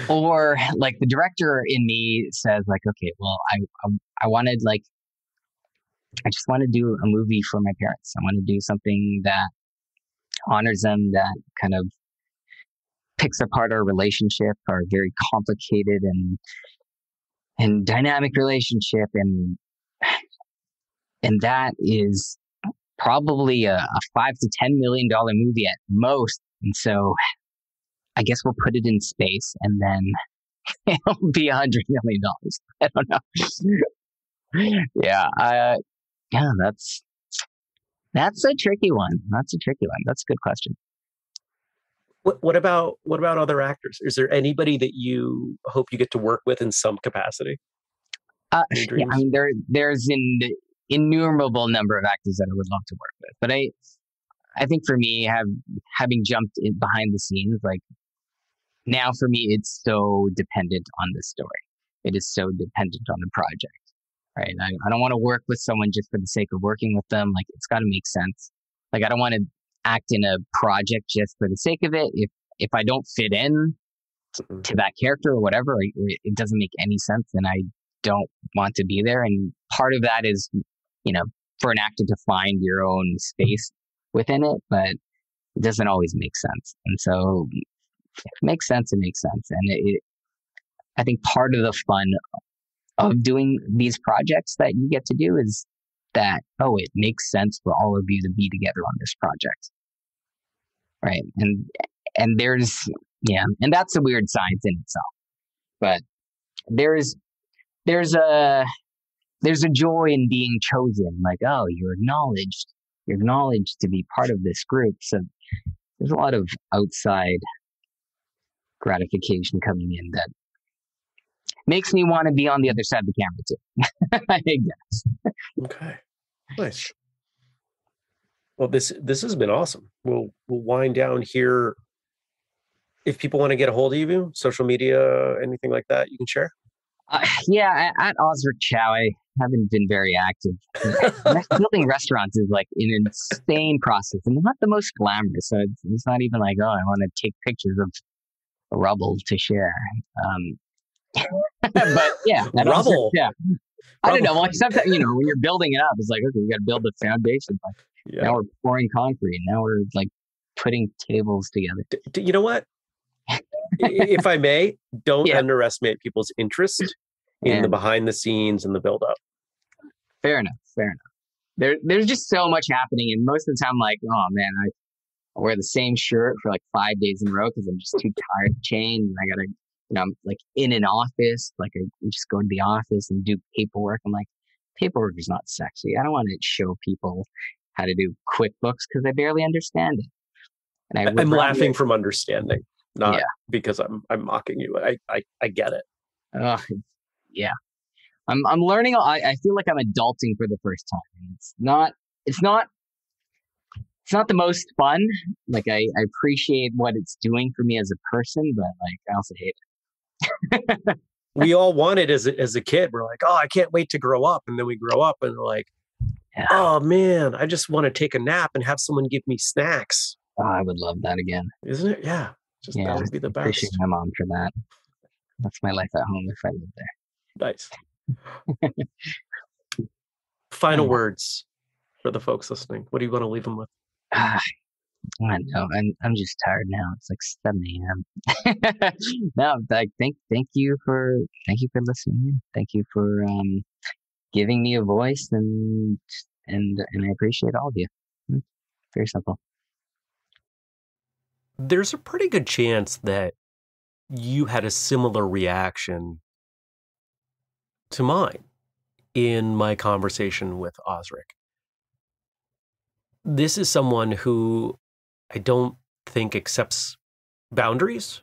or like the director in me says, like, okay, well, I, I, I wanted like, I just want to do a movie for my parents. I want to do something that honors them, that kind of picks apart our relationship, our very complicated and and dynamic relationship and and that is probably a, a five to ten million dollar movie at most and so i guess we'll put it in space and then it'll be a hundred million dollars. I don't know. Yeah uh yeah that's that's a tricky one. That's a tricky one. That's a good question. What, what about what about other actors? Is there anybody that you hope you get to work with in some capacity? Uh, yeah, I mean, there there's an innumerable number of actors that I would love to work with, but I I think for me, have having jumped in behind the scenes, like now for me, it's so dependent on the story. It is so dependent on the project, right? I, I don't want to work with someone just for the sake of working with them. Like it's got to make sense. Like I don't want to act in a project just for the sake of it. If if I don't fit in mm-hmm. to that character or whatever, it doesn't make any sense, and I don't want to be there. And part of that is, you know, for an actor to find your own space within it, but it doesn't always make sense. And so, makes sense, it makes sense. And it, it I think part of the fun of doing these projects that you get to do is that, oh, it makes sense for all of you to be together on this project. Right. And, and there's, yeah, and that's a weird science in itself. But there's, there's a, there's a joy in being chosen. Like, oh, you're acknowledged. You're acknowledged to be part of this group. So there's a lot of outside gratification coming in that makes me want to be on the other side of the camera too. I guess. Okay. Nice. Well, this this has been awesome. We'll we'll wind down here. If people want to get a hold of you, social media, anything like that, you can share. Uh, yeah, at Osric Chau, I haven't been very active. Building restaurants is like an insane process and not the most glamorous. So it's, it's not even like, oh, I want to take pictures of rubble to share. Um, but yeah, rubble. yeah. I don't know. Like sometimes, you know, when you're building it up, it's like, okay, we got to build the foundation. Like, yeah. Now we're pouring concrete. Now we're like putting tables together. D- d- you know what? if I may, don't yeah. underestimate people's interest in and the behind the scenes and the build up. Fair enough. Fair enough. There, there's just so much happening, and most of the time, like, oh man, I, I wear the same shirt for like five days in a row because I'm just too tired to change, and I gotta you know, I'm like in an office, like I just go to the office and do paperwork. I'm like, paperwork is not sexy. I don't want to show people how to do QuickBooks because I barely understand it. And I am laughing from understanding, not yeah. because I'm I'm mocking you. I I, I get it. Uh, yeah, I'm I'm learning. I, I feel like I'm adulting for the first time. It's not. It's not. It's not the most fun. Like I, I appreciate what it's doing for me as a person, but like I also hate it we all wanted as a, as a kid. We're like, oh, I can't wait to grow up, and then we grow up and we're like, yeah. oh man, I just want to take a nap and have someone give me snacks. Oh, I would love that again. Isn't it? Yeah, just yeah, that would be the best. Appreciate my mom for that. That's my life at home if I lived there. Nice. Final words for the folks listening. What do you want to leave them with? Ah, I know. I'm I'm just tired now. It's like seven a.m. no, like thank thank you for thank you for listening. Thank you for um giving me a voice and and and I appreciate all of you. Hmm, very simple. There's a pretty good chance that you had a similar reaction to mine in my conversation with Osric. This is someone who I don't think accepts boundaries,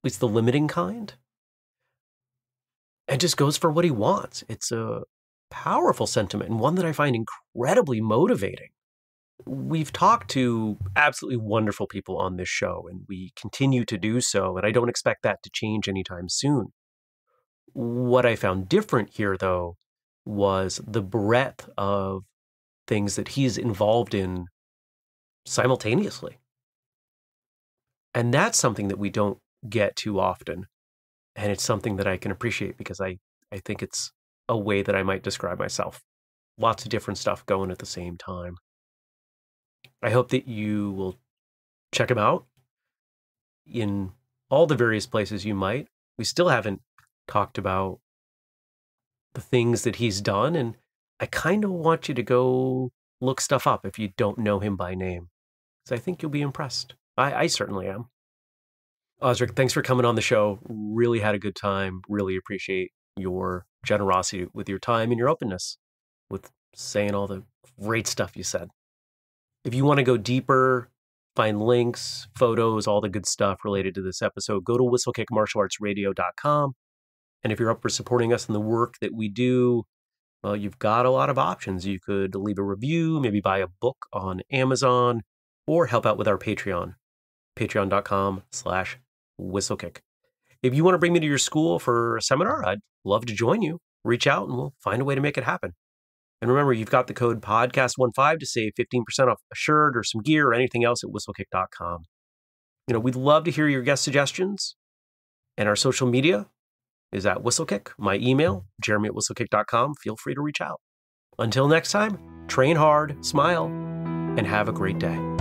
at least the limiting kind, and just goes for what he wants. It's a powerful sentiment and one that I find incredibly motivating. We've talked to absolutely wonderful people on this show, and we continue to do so, and I don't expect that to change anytime soon. What I found different here, though, was the breadth of things that he's involved in simultaneously. And that's something that we don't get too often. And it's something that I can appreciate because I, I think it's a way that I might describe myself. Lots of different stuff going at the same time. I hope that you will check him out in all the various places you might. We still haven't talked about the things that he's done. And I kind of want you to go look stuff up if you don't know him by name, because I think you'll be impressed. I, I certainly am. Osric, thanks for coming on the show. Really had a good time. Really appreciate your generosity with your time and your openness with saying all the great stuff you said. If you want to go deeper, find links, photos, all the good stuff related to this episode, go to whistlekickmartialartsradio.com. And if you're up for supporting us in the work that we do, well, you've got a lot of options. You could leave a review, maybe buy a book on Amazon, or help out with our Patreon, patreon.com slash whistlekick. If you want to bring me to your school for a seminar, I'd love to join you. Reach out and we'll find a way to make it happen. And remember, you've got the code podcast15 to save 15% off a shirt or some gear or anything else at whistlekick.com. You know, we'd love to hear your guest suggestions. And our social media is at Whistlekick. My email, jeremy at whistlekick.com. Feel free to reach out. Until next time, train hard, smile, and have a great day.